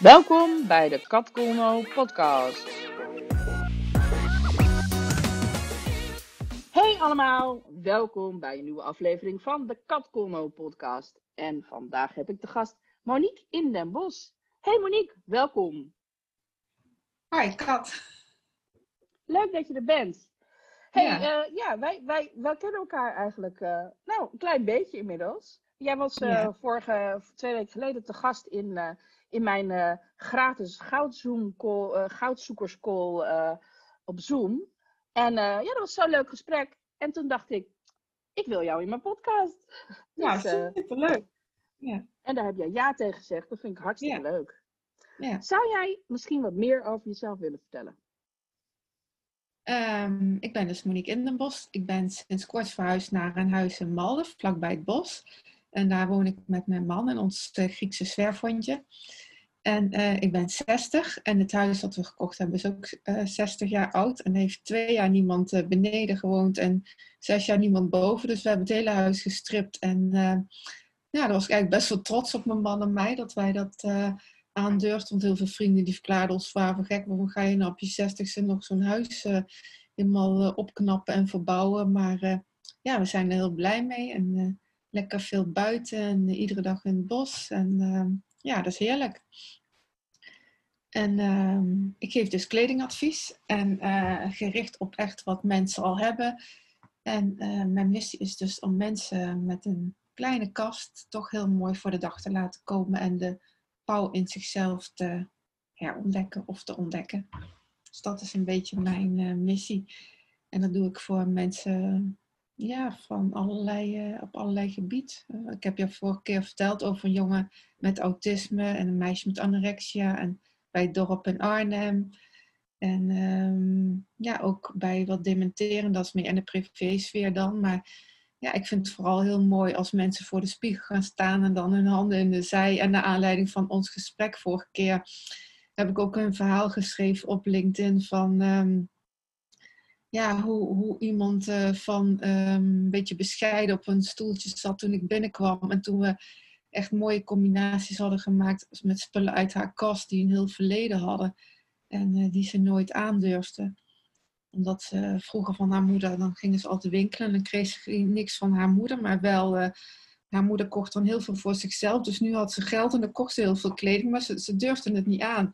Welkom bij de Kat podcast. Hey allemaal, welkom bij een nieuwe aflevering van de Kat podcast. En vandaag heb ik de gast Monique in Den Bosch. Hey Monique, welkom. Hi Kat. Leuk dat je er bent. Hey, Ja. ja, ja wij, wij, wij kennen elkaar eigenlijk eh, nou, een klein beetje inmiddels. Jij was eh, Ja. vorige, twee weken geleden te gast in, eh, in mijn eh, gratis goudzoom call, eh, goudzoekerscall eh, op Zoom. En ja, dat was zo'n leuk gesprek. En toen dacht ik, ik wil jou in mijn podcast. Ja, Dus, superleuk. Ja. en daar heb jij ja tegen gezegd. Dat vind ik hartstikke Ja. leuk. Ja. Zou jij misschien wat meer over jezelf willen vertellen? Ehm, ik ben dus Monique Indenbos. Ik ben sinds kort verhuisd naar een huis in Malden, vlakbij het bos. En daar woon ik met mijn man en ons eh, Griekse zwerfhondje. En eh, ik ben 60 en het huis dat we gekocht hebben is ook eh 60 jaar oud. En heeft twee jaar niemand eh, beneden gewoond en zes jaar niemand boven. Dus we hebben het hele huis gestript. En eh, ja, daar was ik eigenlijk best wel trots op mijn man en mij dat wij dat eh aandurfden. Want heel veel vrienden die verklaarden ons van gek. Waarom ga je nou op je zestigste nog zo'n huis eh, helemaal eh, opknappen en verbouwen? Maar eh, ja, we zijn er heel blij mee. En eh, lekker veel buiten en eh, iedere dag in het bos. En eh, ja, dat is heerlijk. En ehm, ik geef dus kledingadvies. En eh, gericht op echt wat mensen al hebben. En eh, mijn missie is dus om mensen met een kleine kast toch heel mooi voor de dag te laten komen. En de pauw in zichzelf te herontdekken of te ontdekken. Dus dat is een beetje mijn missie. En dat doe ik voor mensen ja, van allerlei, eh, op allerlei gebied. Eh, ik heb je vorige keer verteld over een jongen met autisme en een meisje met anorexia. En bij het dorp in Arnhem. En ehm, ja, ook bij wat dementeren, dat is meer in de privésfeer dan. Maar ja, ik vind het vooral heel mooi als mensen voor de spiegel gaan staan en dan hun handen in de zij. En naar aanleiding van ons gesprek vorige keer heb ik ook een verhaal geschreven op LinkedIn van ehm, ja, hoe, hoe iemand eh, van ehm, een beetje bescheiden op een stoeltje zat toen ik binnenkwam. En toen we echt mooie combinaties hadden gemaakt met spullen uit haar kast die een heel verleden hadden. En eh, die ze nooit aandurfde. Omdat ze vroeger van haar moeder, dan gingen ze altijd winkelen en dan kreeg ze niks van haar moeder, maar wel. eh, haar moeder kocht dan heel veel voor zichzelf. Dus nu had ze geld en dan kocht ze heel veel kleding, maar ze, ze durfde het niet aan.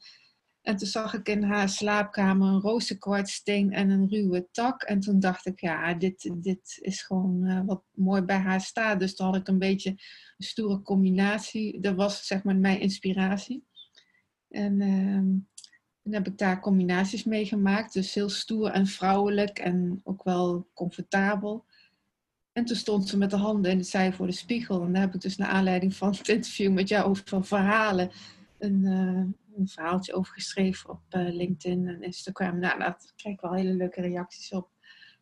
En toen zag ik in haar slaapkamer een rozenkwartsteen en een ruwe tak. En toen dacht ik, ja, dit, dit is gewoon eh, wat mooi bij haar staat. Dus toen had ik een beetje een stoere combinatie. Dat was zeg maar mijn inspiratie. En ehm, toen heb ik daar combinaties mee gemaakt. Dus heel stoer en vrouwelijk en ook wel comfortabel. En toen stond ze met de handen in het zij voor de spiegel. En daar heb ik dus naar aanleiding van het interview met jou over verhalen een, eh, een verhaaltje over geschreven op eh, LinkedIn en Instagram. Nou, daar kreeg ik wel hele leuke reacties op.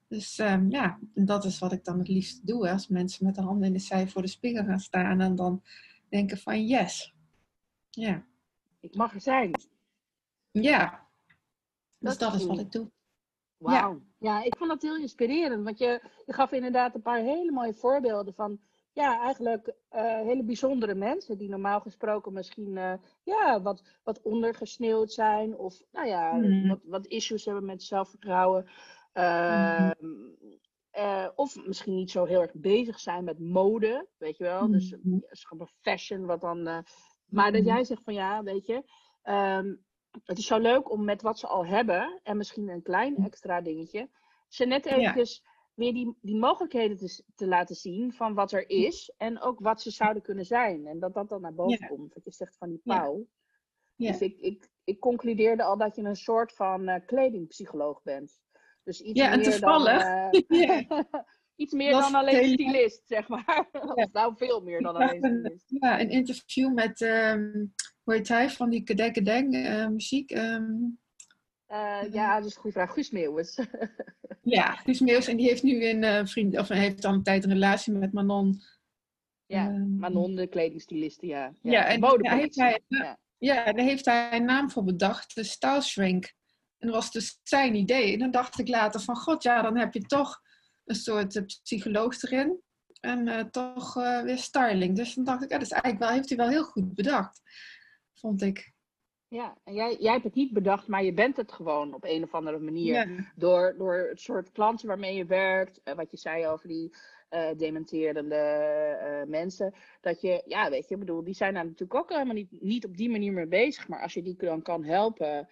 Dus ehm, ja, en dat is wat ik dan het liefst doe. hè. Als mensen met de handen in de zij voor de spiegel gaan staan en dan denken van yes. Ja, Ik mag er zijn. ja. Dus Dat dat, is is wat ik doe. Wauw. Ja. ik vond dat heel inspirerend. Want je, je gaf inderdaad een paar hele mooie voorbeelden van... Ja, eigenlijk eh, hele bijzondere mensen die normaal gesproken misschien eh, ja, wat, wat ondergesneeuwd zijn. Of nou ja, Mhm. wat, wat issues hebben met zelfvertrouwen. Ehm, eh, of misschien niet zo heel erg bezig zijn met mode, weet je wel. Dus Mhm. gewoon fashion wat dan... maar dat Mhm. jij zegt van ja, weet je... ehm, het is zo leuk om met wat ze al hebben en misschien een klein extra dingetje, ze net Ja. Weer die, die mogelijkheden te, te laten zien van wat er is en ook wat ze zouden kunnen zijn. En dat dat dan naar boven Ja. komt. Wat je zegt van die pauw. Ja. Dus ik, ik, ik concludeerde al dat je een soort van eh, kledingpsycholoog bent. Dus iets Ja, en meer toevallig. dan, eh, iets meer dan alleen stylist, zeg maar. Nou veel meer dan alleen een, stylist. ja, een interview met, ehm hoe heet hij, van die Kedekkedeng eh muziek. ehm, Eh, ja, dat is een goede vraag. Guus Meeuwis. ja, Guus Meeuws. En die heeft nu een eh, vriend, of heeft al een tijd een relatie met Manon. Ja, Ehm, Manon, de kledingstyliste, ja. Ja, en daar heeft hij- Ja. Ja, daar heeft hij een naam voor bedacht, de Style Shrink. En dat was dus zijn idee. En dan dacht ik later van, god ja, dan heb je toch een soort eh, psycholoog erin. En toch weer styling. Dus dan dacht ik, ja, dat is eigenlijk wel, heeft hij wel heel goed bedacht. Vond ik. Ja, en jij, jij hebt het niet bedacht, maar je bent het gewoon op een of andere manier. Door, door het soort klanten waarmee je werkt, uh, wat je zei over die uh, dementerende uh, mensen. Dat je, ja, weet je, ik bedoel, die zijn daar natuurlijk ook helemaal niet, niet op die manier mee bezig. Maar als je die dan kan helpen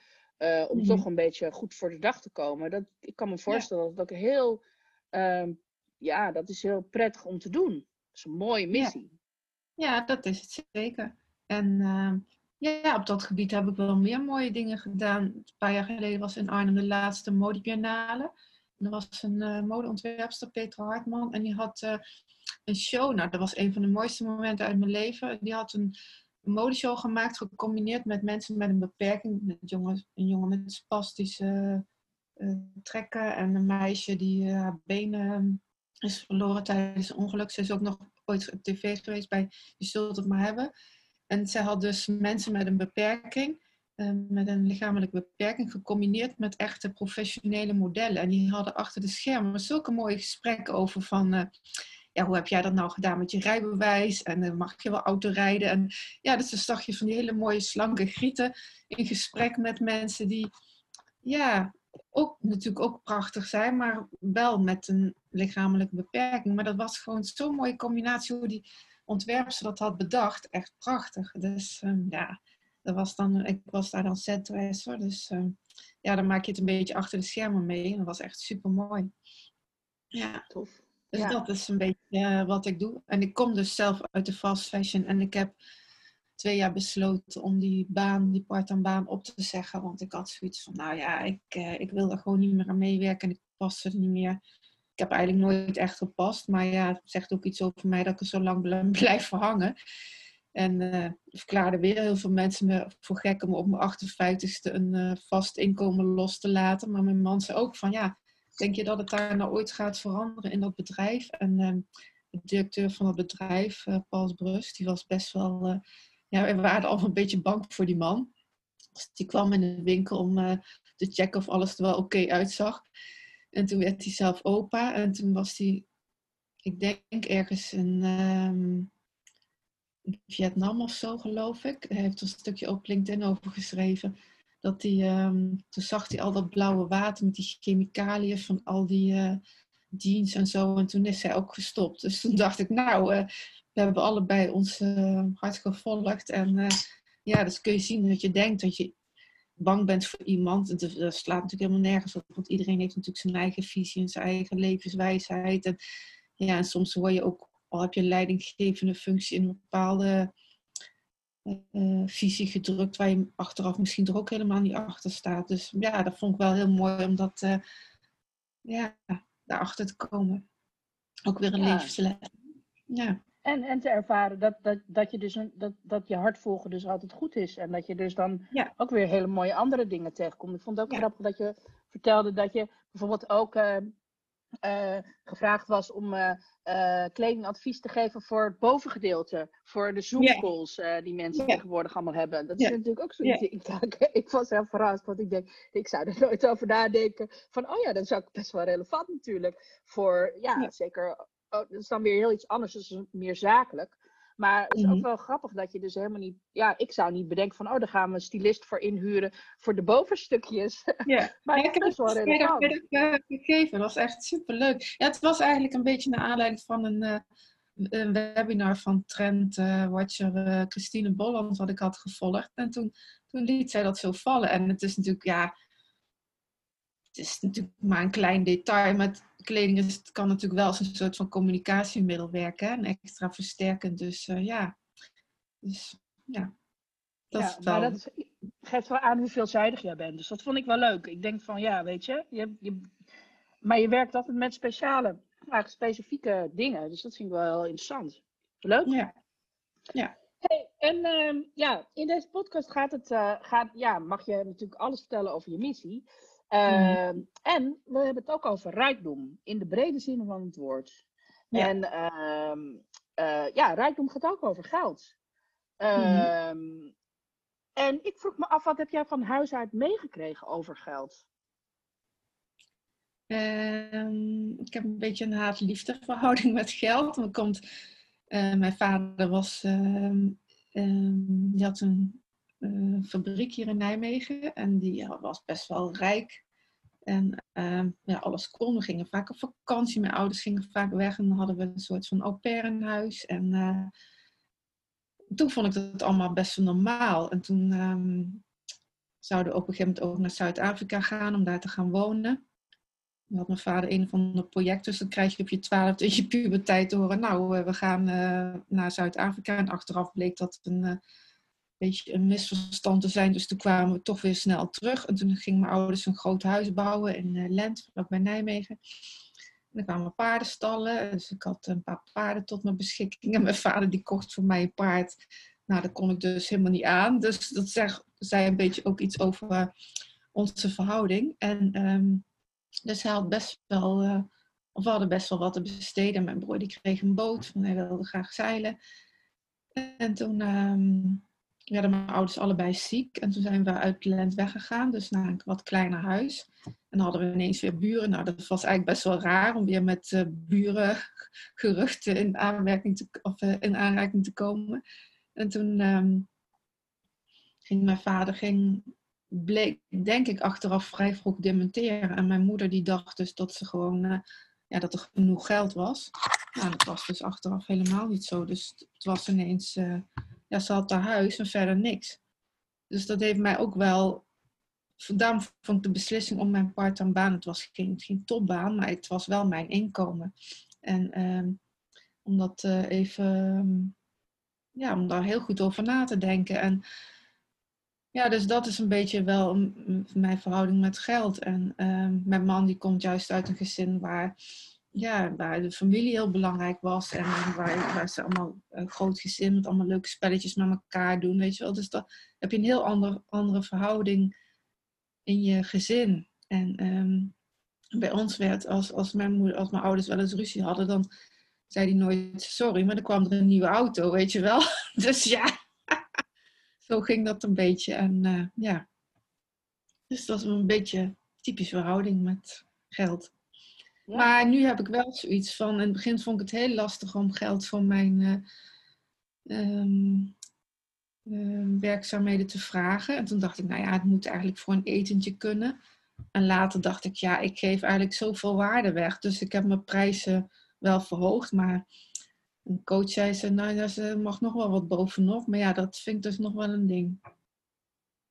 om mm. toch een beetje goed voor de dag te komen. Dat, ik kan me voorstellen ja. dat het ook heel, uh, ja, dat is heel prettig om te doen. Dat is een mooie missie. Ja, ja dat is het zeker. En ehm, ja, op dat gebied heb ik wel meer mooie dingen gedaan. Een paar jaar geleden was in Arnhem de laatste modebiennale. Er was een uh, modeontwerpster, Petra Hartman, en die had uh, een show. Nou, dat was een van de mooiste momenten uit mijn leven. Die had een, modeshow gemaakt, gecombineerd met mensen met een beperking. Een jongen, een jongen met spastische uh, trekken en een meisje die haar benen is verloren tijdens een ongeluk. Ze is ook nog ooit op tv geweest bij Je zult het maar hebben. En zij had dus mensen met een beperking, uh, met een lichamelijke beperking, gecombineerd met echte professionele modellen. En die hadden achter de schermen zulke mooie gesprekken over van, uh, ja, hoe heb jij dat nou gedaan met je rijbewijs? En uh, mag je wel auto rijden? En ja, dus dan zag je van die hele mooie slanke grieten in gesprek met mensen die, ja, ook natuurlijk ook prachtig zijn, maar wel met een lichamelijke beperking. Maar dat was gewoon zo'n mooie combinatie hoe die ontwerpster dat had bedacht. Echt prachtig. Dus um, ja, dat was dan, ik was daar dan setdresser. Dus um, ja, dan maak je het een beetje achter de schermen mee. En dat was echt super mooi. Ja, tof. Dus ja. dat is een beetje uh, wat ik doe. En ik kom dus zelf uit de fast fashion. En ik heb twee jaar besloten om die baan, die part-time baan op te zeggen. Want ik had zoiets van, nou ja, ik, uh, ik wil er gewoon niet meer aan meewerken. En ik pas er niet meer ik heb eigenlijk nooit echt gepast. Maar ja, het zegt ook iets over mij dat ik er zo lang blijf hangen. En uh, verklaarden weer heel veel mensen me voor gek om op mijn 58ste een uh, vast inkomen los te laten. Maar mijn man zei ook van ja, denk je dat het daar nou ooit gaat veranderen in dat bedrijf? En uh, de directeur van het bedrijf, uh, Paul Brust, die was best wel, ja, we waren allemaal een beetje bang voor die man. Dus die kwam in de winkel om te checken of alles er wel oké uitzag. En toen werd hij zelf opa. En toen was hij, ik denk ergens in, um, Vietnam of zo, geloof ik. Hij heeft er een stukje op LinkedIn over geschreven. Dat hij, um, toen zag hij al dat blauwe water met die chemicaliën van al die uh, jeans en zo. En toen is hij ook gestopt. Dus toen dacht ik, nou, uh, we hebben allebei ons uh, hart gevolgd. En ja, dus kun je zien dat je denkt dat je bang bent voor iemand. Dat slaat natuurlijk helemaal nergens op. Want iedereen heeft natuurlijk zijn eigen visie en zijn eigen levenswijsheid. En, ja, en soms hoor je ook, al heb je een leidinggevende functie in een bepaalde uh, visie gedrukt, waar je achteraf misschien er ook helemaal niet achter staat. Dus ja, dat vond ik wel heel mooi om dat, uh, ja, daarachter te komen. Ook weer een ja. levensles. Ja. En, en te ervaren dat, dat, dat, je dus een, dat, dat je hart volgen dus altijd goed is. En dat je dus dan ook weer hele mooie andere dingen tegenkomt. Ik vond het ook grappig dat je vertelde dat je bijvoorbeeld ook uh, uh, gevraagd was om uh, kledingadvies te geven voor het bovengedeelte. Voor de zoomcalls die mensen tegenwoordig allemaal hebben. Dat is natuurlijk ook zo'n ding. Ik was heel verrast, want ik denk, ik zou er nooit over nadenken. Van, oh ja, dat is ook best wel relevant natuurlijk. Voor, ja, zeker oh, dat is dan weer heel iets anders, dus meer zakelijk. Maar het is ook mhm. wel grappig dat je dus helemaal niet. Ja, ik zou niet bedenken van, oh, daar gaan we een stylist voor inhuren voor de bovenstukjes. Ja, maar ik heb het wel relevant. Uh, gegeven. Dat was echt superleuk. Ja, het was eigenlijk een beetje naar aanleiding van een, uh, een webinar van trendwatcher uh, uh, Christine Bolland, wat ik had gevolgd. En toen, toen liet zij dat zo vallen. En het is natuurlijk, ja, het is natuurlijk maar een klein detail, maar kleding is, het kan natuurlijk wel als een soort van communicatiemiddel werken. Een extra versterkend. Dus uh, ja. Dus ja. Dat, ja, wel... dat geeft wel aan hoe veelzijdig jij bent. Dus dat vond ik wel leuk. Ik denk van ja, weet je, je, je maar je werkt altijd met speciale, eigenlijk specifieke dingen. Dus dat vind ik wel heel interessant. Leuk? Ja. ja. Hey, en uh, ja, in deze podcast gaat het, uh, gaat, ja, mag je natuurlijk alles vertellen over je missie. Uh, En we hebben het ook over rijkdom, in de brede zin van het woord. Ja. En uh, ja, rijkdom gaat ook over geld. Mm. En ik vroeg me af, wat heb jij van huis uit meegekregen over geld? Ehm, ik heb een beetje een haat-liefde verhouding met geld. Want komt, uh, mijn vader was, die had een een fabriek hier in Nijmegen. En die was best wel rijk. En ehm, ja, alles kon. We gingen vaak op vakantie. Mijn ouders gingen vaak weg. En dan hadden we een soort van au pair in huis. En uh, toen vond ik dat allemaal best wel normaal. En toen um, zouden we op een gegeven moment ook naar Zuid-Afrika gaan om daar te gaan wonen. Dan had mijn vader een van de projecten. Dus dan krijg je op je twaalfde je puberteit te horen. Nou, eh, we gaan naar Zuid-Afrika. En achteraf bleek dat een beetje een misverstand te zijn. Dus toen kwamen we toch weer snel terug. En toen gingen mijn ouders een groot huis bouwen in uh, Lent, bij Nijmegen. En dan kwamen paardenstallen. Dus ik had een paar paarden tot mijn beschikking. En mijn vader die kocht voor mij een paard. Nou, dat kon ik dus helemaal niet aan. Dus dat zeg, zei een beetje ook iets over uh, onze verhouding. En um, dus hij had best wel, uh, of we hadden best wel wat te besteden. Mijn broer die kreeg een boot, van hij wilde graag zeilen. En toen um, werden mijn ouders allebei ziek. En toen zijn we uit Lent weggegaan, dus naar een wat kleiner huis. En dan hadden we ineens weer buren. Nou, dat was eigenlijk best wel raar om weer met uh, buren geruchten in, aanmerking te, of, in aanraking te komen. En toen um, ging mijn vader, ging, bleek, denk ik, achteraf vrij vroeg dementeren. En mijn moeder die dacht dus dat ze gewoon, uh, ja, dat er genoeg geld was. Nou, dat was dus achteraf helemaal niet zo. Dus het was ineens ja, ze had haar huis en verder niks. Dus dat heeft mij ook wel. Daarom vond ik de beslissing om mijn part-time baan. Het was geen, geen topbaan, maar het was wel mijn inkomen. En um, om dat uh, even. Ja, om daar heel goed over na te denken. En ja, dus dat is een beetje wel mijn verhouding met geld. En um, mijn man die komt juist uit een gezin waar ja, waar de familie heel belangrijk was. En waar, waar ze allemaal een groot gezin met allemaal leuke spelletjes met elkaar doen. Weet je wel. Dus dan heb je een heel ander, andere verhouding in je gezin. En um, bij ons werd, als, als, mijn moeder, als mijn ouders wel eens ruzie hadden, dan zei hij nooit sorry, maar dan kwam er een nieuwe auto, weet je wel. Dus ja, zo ging dat een beetje. En uh, ja, dus dat was een beetje typische verhouding met geld. Maar nu heb ik wel zoiets van, in het begin vond ik het heel lastig om geld voor mijn uh, um, uh, werkzaamheden te vragen. En toen dacht ik, nou ja, het moet eigenlijk voor een etentje kunnen. En later dacht ik, ja, ik geef eigenlijk zoveel waarde weg. Dus ik heb mijn prijzen wel verhoogd. Maar een coach zei ze, nou, er mag nog wel wat bovenop. Maar ja, dat vind ik dus nog wel een ding.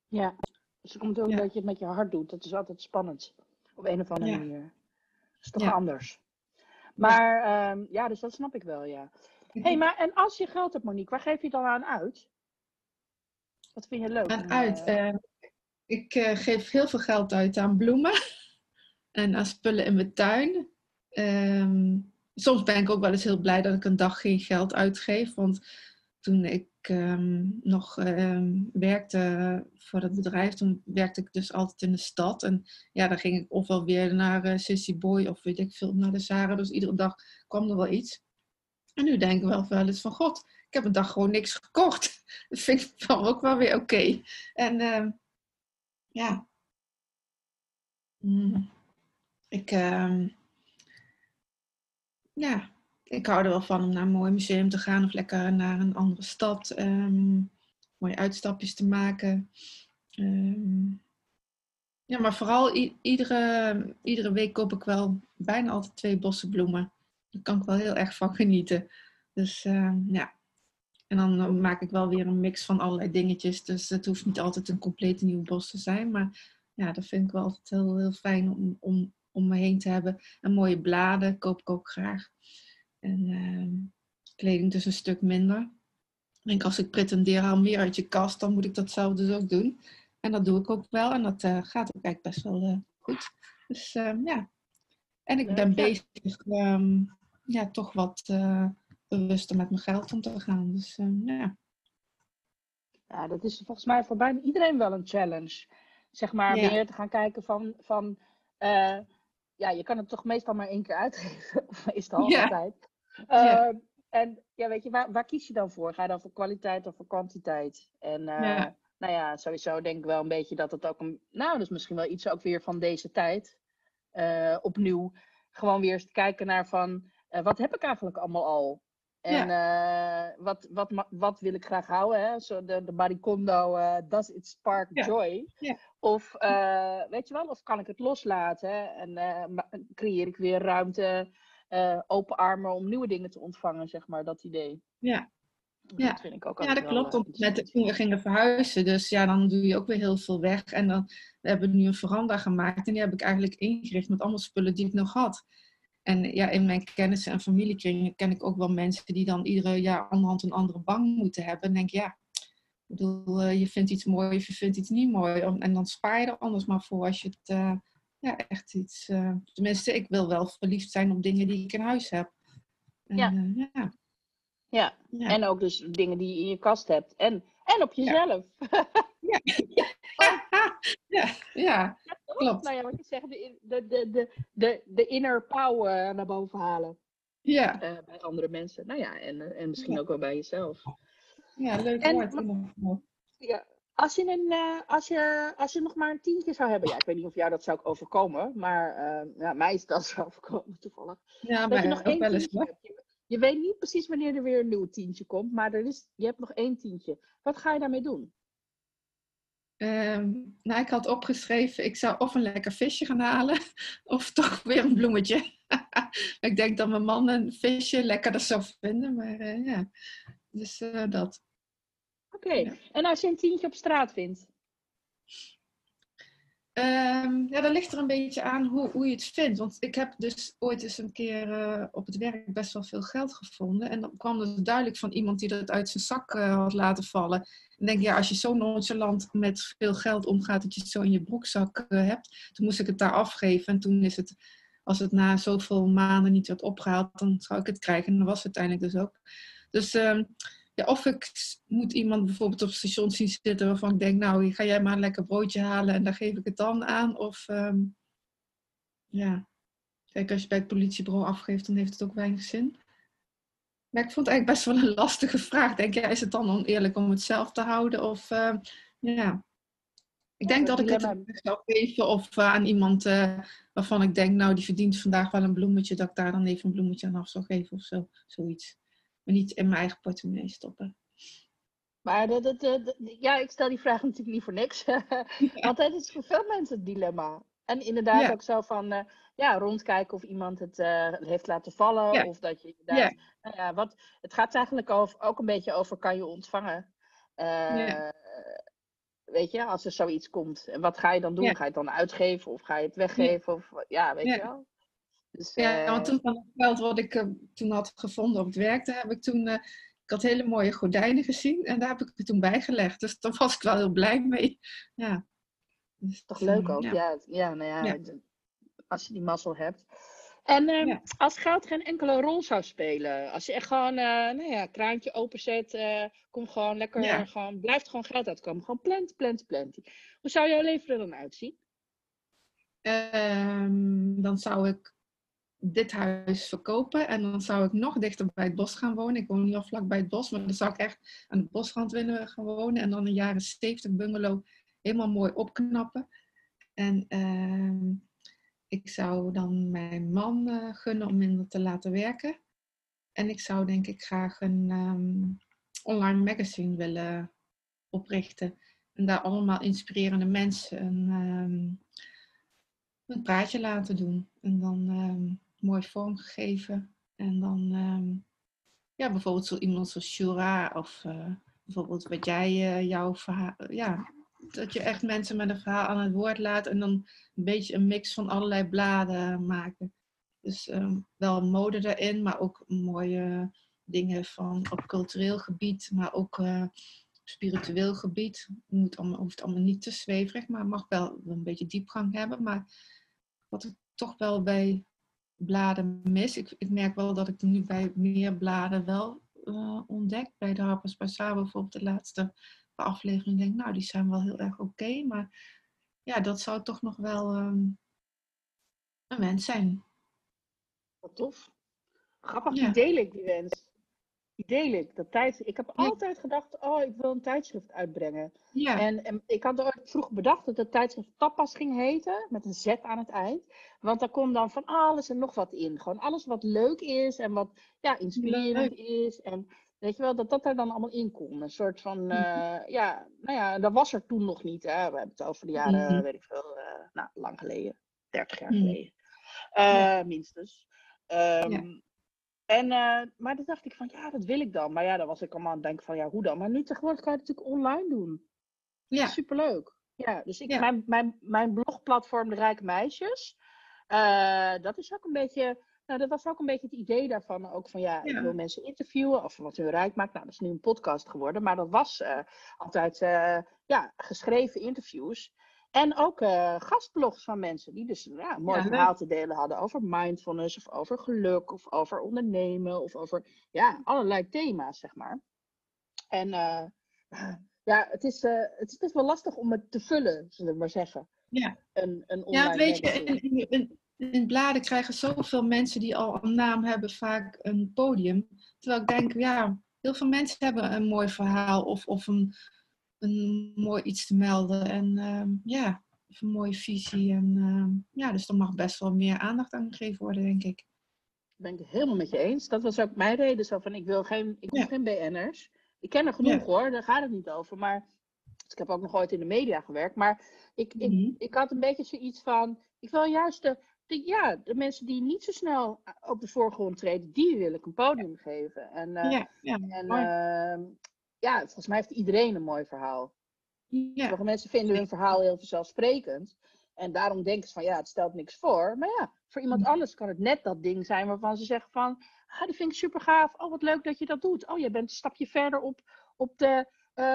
Ja, dus het komt ook ja. dat je het met je hart doet. Dat is altijd spannend. Op een of andere ja. manier is toch ja. anders. Maar ja. Um, ja, dus dat snap ik wel, ja. Hé, hey, maar en als je geld hebt, Monique, waar geef je het dan aan uit? Wat vind je leuk? Aan uit? Uh, ik uh, geef heel veel geld uit aan bloemen en aan spullen in mijn tuin. Um, soms ben ik ook wel eens heel blij dat ik een dag geen geld uitgeef. Want toen ik um, nog um, werkte voor het bedrijf, toen werkte ik dus altijd in de stad. En ja, dan ging ik ofwel weer naar uh, Sissy Boy of weet ik veel, naar de Zara. Dus iedere dag kwam er wel iets. En nu denk ik wel wel eens van, god, ik heb een dag gewoon niks gekocht. Dat vind ik dan ook wel weer oké. En uh, ja, mm. ik, ja, ik hou er wel van om naar een mooi museum te gaan of lekker naar een andere stad. Um, mooie uitstapjes te maken. Um, ja, maar vooral iedere, iedere week koop ik wel bijna altijd twee bossen bloemen. Daar kan ik wel heel erg van genieten. Dus uh, ja. En dan maak ik wel weer een mix van allerlei dingetjes. Dus het hoeft niet altijd een complete nieuwe bos te zijn. Maar ja, dat vind ik wel altijd heel, heel fijn om, om, om me heen te hebben. En mooie bladen koop ik ook graag. En uh, kleding dus een stuk minder. Ik denk, als ik pretendeer haal meer uit je kast, dan moet ik dat zelf dus ook doen. En dat doe ik ook wel. En dat uh, gaat ook eigenlijk best wel uh, goed. Dus uh, ja. En ik ben ja. bezig um, ja, toch wat uh, bewuster met mijn geld om te gaan. Dus ja. Ja, dat is volgens mij voor bijna iedereen wel een challenge. Zeg maar ja. meer te gaan kijken van, van ja, je kan het toch meestal maar één keer uitgeven. Of meestal ja. altijd. Ja. Uh, en ja, weet je, waar, waar, kies je dan voor? Ga je dan voor kwaliteit of voor kwantiteit? En ja. nou ja, sowieso denk ik wel een beetje dat het ook een. Nou, dus misschien wel iets ook weer van deze tijd. Uh, opnieuw gewoon weer eens kijken naar van. wat heb ik eigenlijk allemaal al? En uh, wat, wat, wat wil ik graag houden? Hè? Zo de, de Maricondo, uh, does it spark Ja. joy? Ja. Of, weet je wel, of kan ik het loslaten? En creëer ik weer ruimte, open armen om nieuwe dingen te ontvangen, zeg maar, dat idee. Ja. Dat Ja. vind ik ook Ja, dat klopt. eh, Want toen we gingen verhuizen, dus ja, dan doe je ook weer heel veel weg. En dan we hebben nu een veranda gemaakt en die heb ik eigenlijk ingericht met allemaal spullen die ik nog had. En ja, in mijn kennissen en familiekringen ken ik ook wel mensen die dan iedere jaar onderhand een andere bank moeten hebben. En denk ja, ik bedoel, eh, je vindt iets mooi of je vindt iets niet mooi. En dan spaar je er anders maar voor als je het eh, ja, echt iets... eh, tenminste, ik wil wel verliefd zijn op dingen die ik in huis heb. En, Ja. eh, ja. Ja. Ja. En ook dus dingen die je in je kast hebt. En, en op jezelf. ja, ja, klopt. Nou ja, wat je zegt, de, de, de, de, de, de inner power naar boven halen. Ja, eh, bij andere mensen. Nou ja, en, en misschien Ja. ook wel bij jezelf. ja leuk En- woord. Ja. Als je, een, eh, als, je, als je nog maar een tientje zou hebben, ja, ik weet niet of jou dat zou overkomen, maar eh, ja, mij is dat zo overkomen toevallig. Ja, maar je nog ook één wel eens. Je, je weet niet precies wanneer er weer een nieuw tientje komt, maar er is, je hebt nog één tientje. Wat ga je daarmee doen? Ehm, nou, ik had opgeschreven, ik zou of een lekker visje gaan halen, of toch weer een bloemetje. ik denk dat mijn man een visje lekkerder zou vinden, maar eh, ja. Dus dat. Oké, Ja. en als je een tientje op straat vindt? Ehm, ja, dat ligt er een beetje aan hoe, hoe je het vindt. Want ik heb dus ooit eens een keer eh, op het werk best wel veel geld gevonden. En dan kwam er duidelijk van iemand die dat uit zijn zak eh, had laten vallen. En denk, ja, als je zo nonchalant met veel geld omgaat dat je het zo in je broekzak eh, hebt. Toen moest ik het daar afgeven. En toen is het, als het na zoveel maanden niet werd opgehaald, dan zou ik het krijgen. En dat was het uiteindelijk dus ook. Dus ehm, ja, of ik moet iemand bijvoorbeeld op het station zien zitten waarvan ik denk, nou, ga jij maar een lekker broodje halen en daar geef ik het dan aan. Of ehm, ja, kijk, als je bij het politiebureau afgeeft, dan heeft het ook weinig zin. Maar ik vond het eigenlijk best wel een lastige vraag. Denk je, is het dan oneerlijk om het zelf te houden? Of ehm, ja. Ik denk dat dat ik het zou geven of eh, aan iemand eh, waarvan ik denk, nou, die verdient vandaag wel een bloemetje, dat ik daar dan even een bloemetje aan af zou geven of zo, zoiets. Maar niet in mijn eigen portemonnee stoppen. Maar dat, dat, dat- dat- ja, ik stel die vraag natuurlijk niet voor niks. Want het is voor veel mensen het dilemma. En inderdaad Ja. ook zo van, eh, ja, rondkijken of iemand het eh, heeft laten vallen. Ja. Of dat je inderdaad, nou ja, wat, het gaat eigenlijk over, ook een beetje over, kan je ontvangen? Eh. Weet je, als er zoiets komt. En wat ga je dan doen? Ga je het dan uitgeven? Of ga je het weggeven? Of, ja, weet je wel. Dus, Ja, eh, want toen van het geld wat ik eh, toen had gevonden op het werk, daar heb ik toen, eh, ik had hele mooie gordijnen gezien en daar heb ik het toen bijgelegd. Dus daar was ik wel heel blij mee. Ja. Dus, Toch leuk ook, ja. ja. nou ja, als je die mazzel hebt. En ehm, Ja. als geld geen enkele rol zou spelen, als je echt gewoon, eh nou ja, kraantje openzet, eh kom gewoon lekker, Ja. gewoon, blijft gewoon geld uitkomen. Gewoon plant, plant, plant. Hoe zou jouw leven er dan uitzien? Ehm, dan zou ik dit huis verkopen en dan zou ik nog dichter bij het bos gaan wonen. Ik woon nu al vlak bij het bos, maar dan zou ik echt aan de bosrand willen gaan wonen en dan een jaren 70 bungalow helemaal mooi opknappen. En ehm, ik zou dan mijn man eh, gunnen om minder te laten werken. En ik zou denk ik graag een ehm, online magazine willen oprichten. En daar allemaal inspirerende mensen een, ehm, een praatje laten doen. En dan mooi vormgegeven. En dan ehm, ja, bijvoorbeeld zo iemand zoals Shura of eh, bijvoorbeeld wat jij eh, jouw verhaal. Ja, dat je echt mensen met een verhaal aan het woord laat en dan een beetje een mix van allerlei bladen maken. Dus ehm, wel mode daarin, maar ook mooie dingen van op cultureel gebied, maar ook eh, spiritueel gebied. Het moet allemaal, hoeft allemaal niet te zweverig, maar mag wel een beetje diepgang hebben. Maar wat ik toch wel bij bladen mis, ik, ik merk wel dat ik nu bij meer bladen wel eh, ontdek. Bij de Harper's Bazaar bijvoorbeeld de laatste paar afleveringen denk ik, nou die zijn wel heel erg oké. maar ja, dat zou toch nog wel ehm, een wens zijn. Wat tof. Grappig, Ja. die deel ik, die wens. Deel ik. Dat tijd, ik heb altijd gedacht, oh, ik wil een tijdschrift uitbrengen. Ja. En, en ik had ooit vroeg bedacht dat het tijdschrift Tapas ging heten, met een Z aan het eind. Want daar komt dan van alles en nog wat in. Gewoon alles wat leuk is en wat ja, inspirerend is. En weet je wel, dat dat er dan allemaal in komt. Een soort van, Mhm. eh, ja, nou ja, dat was er toen nog niet. Hè. We hebben het over de jaren, Mhm. weet ik veel, eh, nou, lang geleden. 30 jaar Mhm. geleden. Eh, Minstens. Ja. En, eh, maar toen dacht ik van, ja, dat wil ik dan. Maar ja, dan was ik allemaal aan het denken van, ja, hoe dan? Maar nu tegenwoordig kan je het natuurlijk online doen. Ja. Superleuk. Ja, dus ik, Ja. Mijn, mijn, mijn blogplatform De Rijke Meisjes, eh, dat is ook een beetje, nou, dat was ook een beetje het idee daarvan. Ook van, ja, ik wil mensen interviewen of wat hun rijk maakt. Nou, dat is nu een podcast geworden. Maar dat was eh, altijd, ja, geschreven interviews. En ook eh, gastblogs van mensen die dus ja, mooi Ja, verhaal te delen hadden over mindfulness of over geluk of over ondernemen of over ja, allerlei thema's, zeg maar. En eh, ja, het is, eh, het is best wel lastig om het te vullen, zullen we maar zeggen. Ja. Een, een online Ja, weet je, in, in, in bladen krijgen zoveel mensen die al een naam hebben vaak een podium. Terwijl ik denk, ja, heel veel mensen hebben een mooi verhaal of, of een, een mooi iets te melden. En ehm, ja, een mooie visie. En ehm, ja, dus er mag best wel meer aandacht aan gegeven worden, denk ik. ben ik het helemaal met je eens. Dat was ook mijn reden. Zo van, ik wil geen, ik wil Ja. geen BN'ers. Ik ken er genoeg Ja. hoor, daar gaat het niet over. Maar dus ik heb ook nog ooit in de media gewerkt. Maar ik, ik, Mhm. ik had een beetje zoiets van, ik wil juist de, de, ja, de mensen die niet zo snel op de voorgrond treden, die wil ik een podium geven. En, eh, ja, ja, en mooi. Ja, volgens mij heeft iedereen een mooi verhaal. ja. Sommige mensen vinden hun verhaal heel vanzelfsprekend. En daarom denken ze van ja, het stelt niks voor. Maar ja, voor iemand Mhm. anders kan het net dat ding zijn waarvan ze zeggen van... Ah, dat vind ik super gaaf. Oh, wat leuk dat je dat doet. Oh, je bent een stapje verder op, op de eh,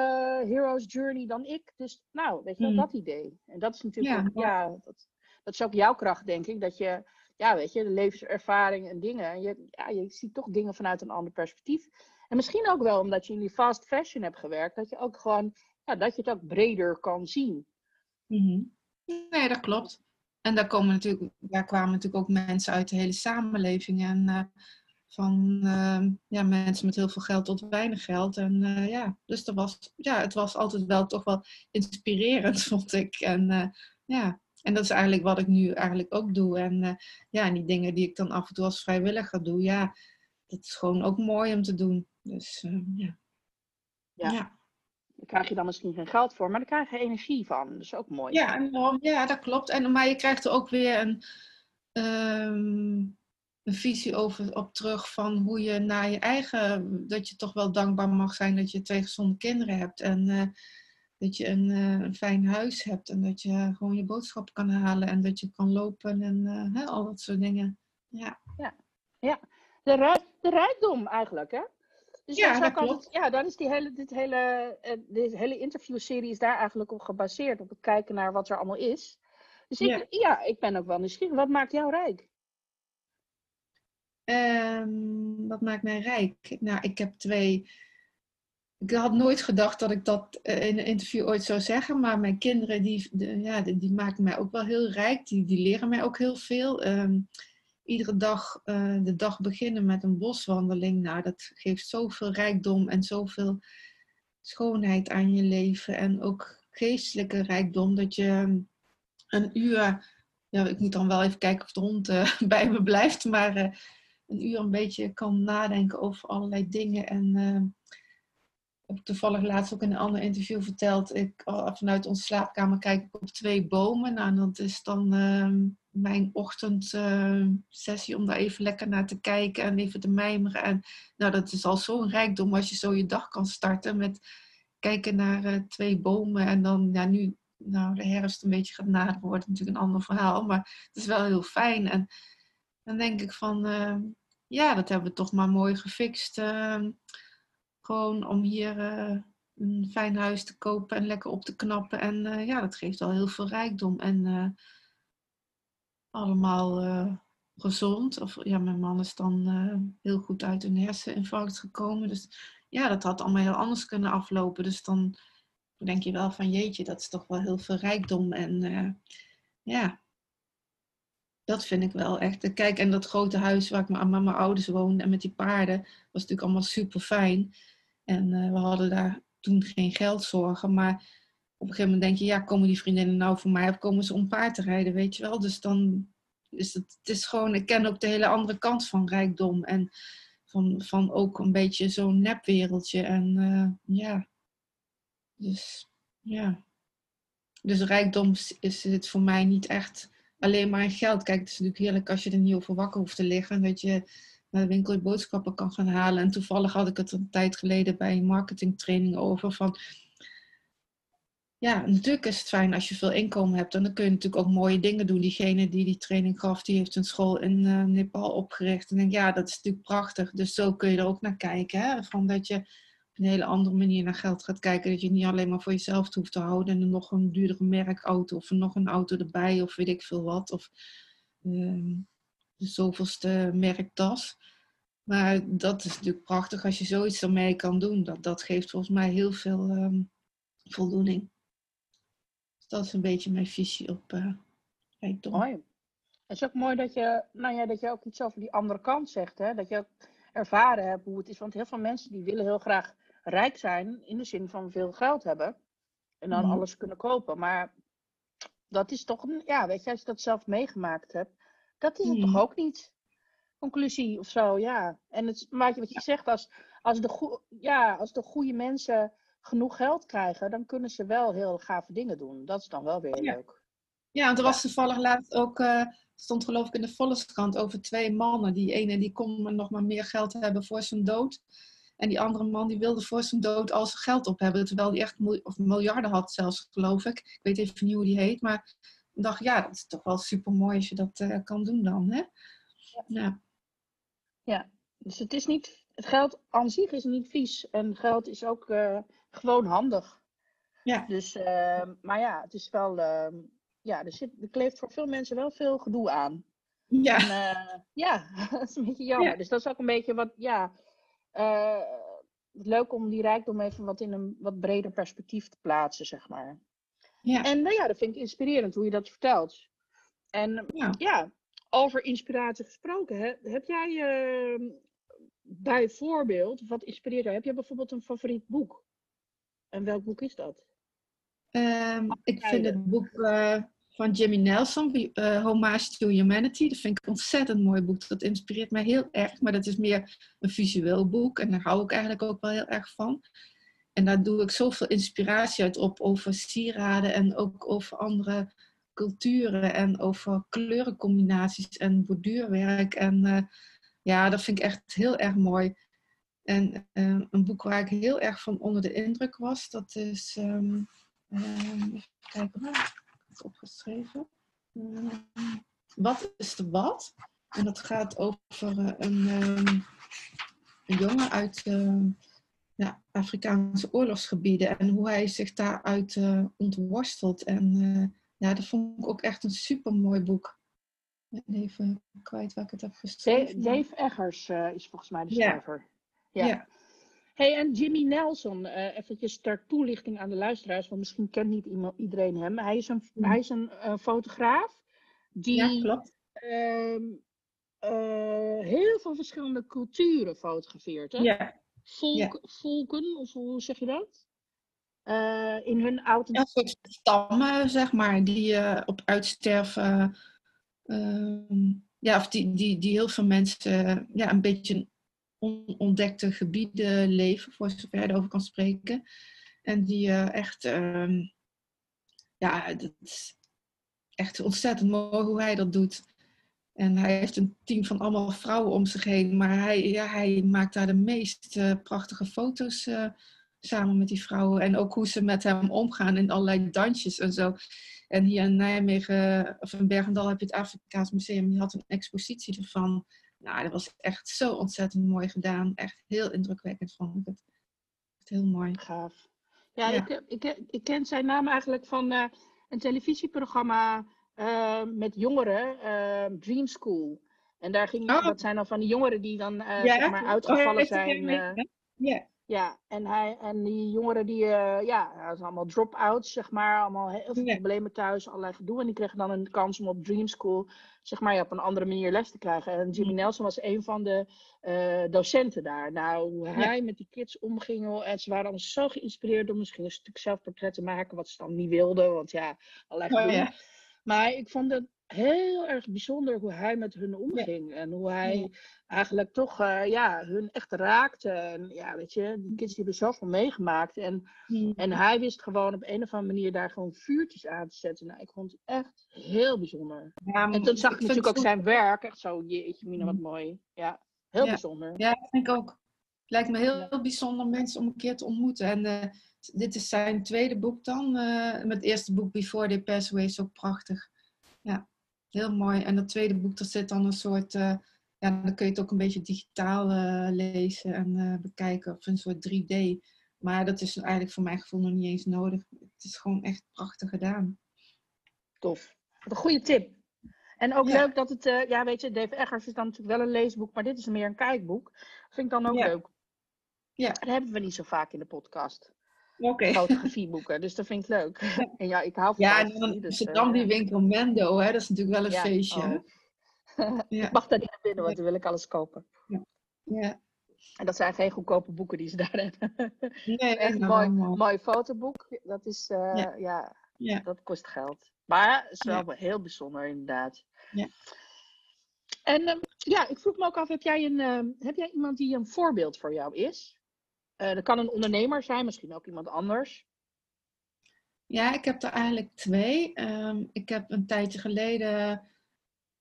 hero's journey dan ik. Dus nou, weet je wel, Mhm. dat idee. En dat is natuurlijk Ja, ook, mooi. ja, dat, dat is ook jouw kracht, denk ik. Dat je, ja, weet je, de levenservaring en dingen. En je, ja, je ziet toch dingen vanuit een ander perspectief. En misschien ook wel omdat je in die fast fashion hebt gewerkt. Dat je ook gewoon, ja, dat je het ook breder kan zien. Mhm. Nee, dat klopt. En daar, komen natuurlijk, daar kwamen natuurlijk ook mensen uit de hele samenleving. En eh, van eh, ja, mensen met heel veel geld tot weinig geld. En eh, ja, dus er was, ja, het was altijd wel toch wel inspirerend, vond ik. En eh, ja, en dat is eigenlijk wat ik nu eigenlijk ook doe. En ja, en die dingen die ik dan af en toe als vrijwilliger doe, ja, dat is gewoon ook mooi om te doen. Dus eh, ja. Ja. ja. Daar krijg je dan misschien geen geld voor, maar daar krijg je energie van. Dat is ook mooi. Ja, enorm. ja, dat klopt. En, maar je krijgt er ook weer een, ehm, een visie over, op terug van hoe je naar je eigen, dat je toch wel dankbaar mag zijn dat je twee gezonde kinderen hebt en eh, dat je een, eh, een fijn huis hebt en dat je gewoon je boodschap kan halen en dat je kan lopen en eh, hè, al dat soort dingen. Ja, De, rijk- de rijkdom eigenlijk, hè? Dus Ja, dat altijd- ja, dan is die hele, dit hele, eh, deze hele interviewserie is daar eigenlijk op gebaseerd. Op het kijken naar wat er allemaal is. Dus ik, Ja. ja. ik ben ook wel nieuwsgierig. Wat maakt jou rijk? Ehm, wat maakt mij rijk? Nou, ik heb twee. Ik had nooit gedacht dat ik dat eh, in een interview ooit zou zeggen, maar mijn kinderen die, de- ja, die, die maken mij ook wel heel rijk. Die, die leren mij ook heel veel. Ehm, iedere dag eh, de dag beginnen met een boswandeling. Nou, dat geeft zoveel rijkdom en zoveel schoonheid aan je leven. En ook geestelijke rijkdom. Dat je een uur. Ja, ik moet dan wel even kijken of de hond eh, bij me blijft. Maar eh, een uur een beetje kan nadenken over allerlei dingen. En eh, heb toevallig laatst ook in een ander interview verteld. Ik, oh, vanuit onze slaapkamer kijk ik op twee bomen. Nou, dat is dan ehm, mijn ochtendsessie om daar even lekker naar te kijken en even te mijmeren. En nou, dat is al zo'n rijkdom als je zo je dag kan starten met kijken naar eh, twee bomen. En dan, ja, nu nou, de herfst een beetje gaat naderen, wordt natuurlijk een ander verhaal. Maar het is wel heel fijn. En dan denk ik van, eh, ja, dat hebben we toch maar mooi gefixt. Gewoon om hier eh, een fijn huis te kopen en lekker op te knappen. En eh, ja, dat geeft wel heel veel rijkdom. En eh, allemaal gezond. Of ja, mijn man is dan heel goed uit een herseninfarct gekomen. Dus ja, dat had allemaal heel anders kunnen aflopen. Dus dan denk je wel van jeetje, dat is toch wel heel veel rijkdom. En ja, Dat vind ik wel echt. Kijk, en dat grote huis waar ik met mijn ouders woonde en met die paarden, was natuurlijk allemaal super fijn. En uh, we hadden daar toen geen geldzorgen. Maar op een gegeven moment denk je, ja, komen die vriendinnen nou voor mij of komen ze om paard te rijden, weet je wel. Dus dan is het, het is gewoon, ik ken ook de hele andere kant van rijkdom. En van, van ook een beetje zo'n nepwereldje. En uh, ja, dus ja. Dus rijkdom is het voor mij niet echt alleen maar geld. Kijk, het is natuurlijk heerlijk als je er niet over wakker hoeft te liggen. Dat je naar winkel je boodschappen kan gaan halen. En toevallig had ik het een tijd geleden bij een marketingtraining over. Van, ja, natuurlijk is het fijn als je veel inkomen hebt. En dan kun je natuurlijk ook mooie dingen doen. Diegene die die training gaf, die heeft een school in uh, Nepal opgericht. En denk, ja, dat is natuurlijk prachtig. Dus zo kun je er ook naar kijken. Hè? Van dat je op een hele andere manier naar geld gaat kijken. Dat je niet alleen maar voor jezelf hoeft te houden. En nog een duurdere merkauto of nog een auto erbij of weet ik veel wat. Of uh, de zoveelste merktas. Maar dat is natuurlijk prachtig als je zoiets ermee kan doen. Dat, dat geeft volgens mij heel veel um, voldoening. Dus dat is een beetje mijn visie op uh, rijkdom. Mooi. Het is ook mooi dat je, nou ja, dat je ook iets over die andere kant zegt. Hè? Dat je ook ervaren hebt hoe het is. Want heel veel mensen die willen heel graag rijk zijn. In de zin van veel geld hebben. En dan mm. alles kunnen kopen. Maar dat is toch, ja, weet je, als je dat zelf meegemaakt hebt. Dat is het toch ook niet? Conclusie of zo, ja. En het, maar wat je zegt, als, als, de ja, als de goede mensen genoeg geld krijgen, dan kunnen ze wel heel gave dingen doen. Dat is dan wel weer ja. leuk. Ja, want er was toevallig laatst ook, uh, stond geloof ik in de Volkskrant over twee mannen. Die ene die kon nog maar meer geld hebben voor zijn dood. En die andere man die wilde voor zijn dood al zijn geld op hebben. Terwijl hij echt of miljarden had zelfs, geloof ik. Ik weet even niet hoe die heet. Maar dacht, ja, dat is toch wel super mooi als je dat uh, kan doen dan. Hè? Ja. ja. Ja, dus het is niet, het geld aan zich is niet vies. En geld is ook uh, gewoon handig. Ja. Dus, uh, maar ja, het is wel, uh, ja, er, zit, er kleeft voor veel mensen wel veel gedoe aan. Ja. En, eh, ja, dat is een beetje jammer. Ja. Dus dat is ook een beetje wat, ja, eh, leuk om die rijkdom even wat in een wat breder perspectief te plaatsen, zeg maar. Ja. En nou ja, dat vind ik inspirerend hoe je dat vertelt. En ja, ja over inspiratie gesproken, hè? heb jij uh, bijvoorbeeld, wat inspireert jou? Heb jij bijvoorbeeld een favoriet boek? En welk boek is dat? Um, ik vind het boek uh, van Jimmy Nelson, uh, Homage to Humanity, dat vind ik een ontzettend mooi boek. Dat inspireert mij heel erg, maar dat is meer een visueel boek en daar hou ik eigenlijk ook wel heel erg van. En daar doe ik zoveel inspiratie uit op over sieraden en ook over andere culturen en over kleurencombinaties en borduurwerk. En uh, ja, dat vind ik echt heel erg mooi. En uh, een boek waar ik heel erg van onder de indruk was, dat is. Um, um, even kijken, heb het opgeschreven? Um, wat is de wat? En dat gaat over uh, een, een, jongen uit ja, Afrikaanse oorlogsgebieden en hoe hij zich daaruit ontworstelt. En ja, dat vond ik ook echt een super mooi boek. Even kwijt waar ik het heb geschreven. Dave Eggers uh, is volgens mij de schrijver. Ja. ja. Hey, en Jimmy Nelson, uh, eventjes ter toelichting aan de luisteraars, want misschien kent niet iedereen hem. Hij is een, mm. hij is een uh, fotograaf die ja, klopt. Uh, heel veel verschillende culturen fotografeert. Hè? Ja. Volk, ja. Volken, of hoe zeg je dat? Uh, in hun auto. Ja, soort stammen, zeg maar, die uh, op uitsterven. Uh, ja, of die, die, die heel veel mensen ja, een beetje onontdekte gebieden leven, voor zover je erover kan spreken. En die echt, ehm, ja, dat is echt ontzettend mooi hoe hij dat doet. En hij heeft een team van allemaal vrouwen om zich heen, maar hij, ja, hij maakt daar de meest prachtige foto's samen met die vrouwen. En ook hoe ze met hem omgaan in allerlei dansjes en zo. En hier in Nijmegen, of in Bergendal, heb je het Afrikaans Museum. Die had een expositie ervan. Nou, dat was echt zo ontzettend mooi gedaan. Echt heel indrukwekkend vond ik het. Echt heel mooi. Gaaf. Ja, ja. Ik, ik, ik, ken zijn naam eigenlijk van uh, een televisieprogramma uh, met jongeren, uh, Dream School. En daar ging, oh. dat zijn dan van die jongeren die dan ja, zeg maar uitgevallen zijn. Ja. Ja, en, hij, en die jongeren die, ja, dat allemaal drop-outs, zeg maar. Allemaal heel veel problemen thuis, allerlei gedoe. En die kregen dan een kans om op Dream School, zeg maar, ja, op een andere manier les te krijgen. En Jimmy Nelson was een van de docenten daar. Nou, hoe hij met die kids omging, en ze waren allemaal zo geïnspireerd om misschien een stuk zelfportret te maken, wat ze dan niet wilden, want ja, allerlei gedoe. Oh. Maar ik vond het heel erg bijzonder hoe hij met hun omging. En hoe hij eigenlijk toch uh, ja, hun echt raakte. En ja, weet je, die kids die hebben zoveel meegemaakt. En, en hij wist gewoon op een of andere manier daar gewoon vuurtjes aan te zetten. Nou, ik vond het echt heel bijzonder. Ja, en toen zag ik, natuurlijk ook zijn werk. Echt zo, jeetje, Mina, wat mm. mooi. Ja, heel bijzonder. Ja, dat vind ik ook. Het lijkt me heel, heel bijzonder mensen om een keer te ontmoeten. En uh, dit is zijn tweede boek dan. Uh, met het eerste boek Before They Pass Away is ook prachtig. Ja heel mooi. En dat tweede boek, dat zit dan een soort, uh, ja, dan kun je het ook een beetje digitaal lezen en bekijken, of een soort 3D. Maar dat is eigenlijk voor mijn gevoel nog niet eens nodig. Het is gewoon echt prachtig gedaan. Tof. Wat een goede tip. En ook leuk dat het, ja weet je, Dave Eggers is dan natuurlijk wel een leesboek, maar dit is meer een kijkboek. Vind ik dan ook leuk. Ja. Dat hebben we niet zo vaak in de podcast. Okay. Fotografieboeken, dus dat vind ik leuk. En ja, ik hou van Ja, en dan dus, dan die winkel Mendo, hè? dat is natuurlijk wel een feestje. Oh. ja. Ik mag daar niet naar binnen, want dan wil ik alles kopen. Ja. ja. En dat zijn geen goedkope boeken die ze daar hebben. Nee, echt een mooi, mooi fotoboek. Dat is, uh, ja. ja. dat kost geld. Maar het is wel heel bijzonder inderdaad. Ja. En um, ja, ik vroeg me ook af, heb jij, een, uh, heb jij iemand die een voorbeeld voor jou is? Uh, dat kan een ondernemer zijn, misschien ook iemand anders. Ja, ik heb er eigenlijk twee. Ehm, ik heb een tijdje geleden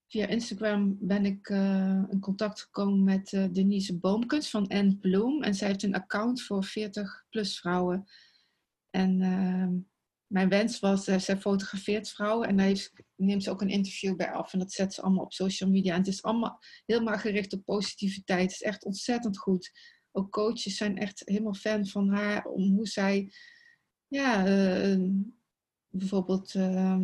via Instagram ben ik uh, in contact gekomen met uh, Denise Boomkunst van Anne Bloom. En zij heeft een account voor 40 plus vrouwen. En ehm, mijn wens was, zij fotografeert vrouwen en daar heeft, neemt ze ook een interview bij af. En dat zet ze allemaal op social media. En het is allemaal helemaal gericht op positiviteit. Het is echt ontzettend goed ook coaches zijn echt helemaal fan van haar om hoe zij, ja, uh, bijvoorbeeld, uh,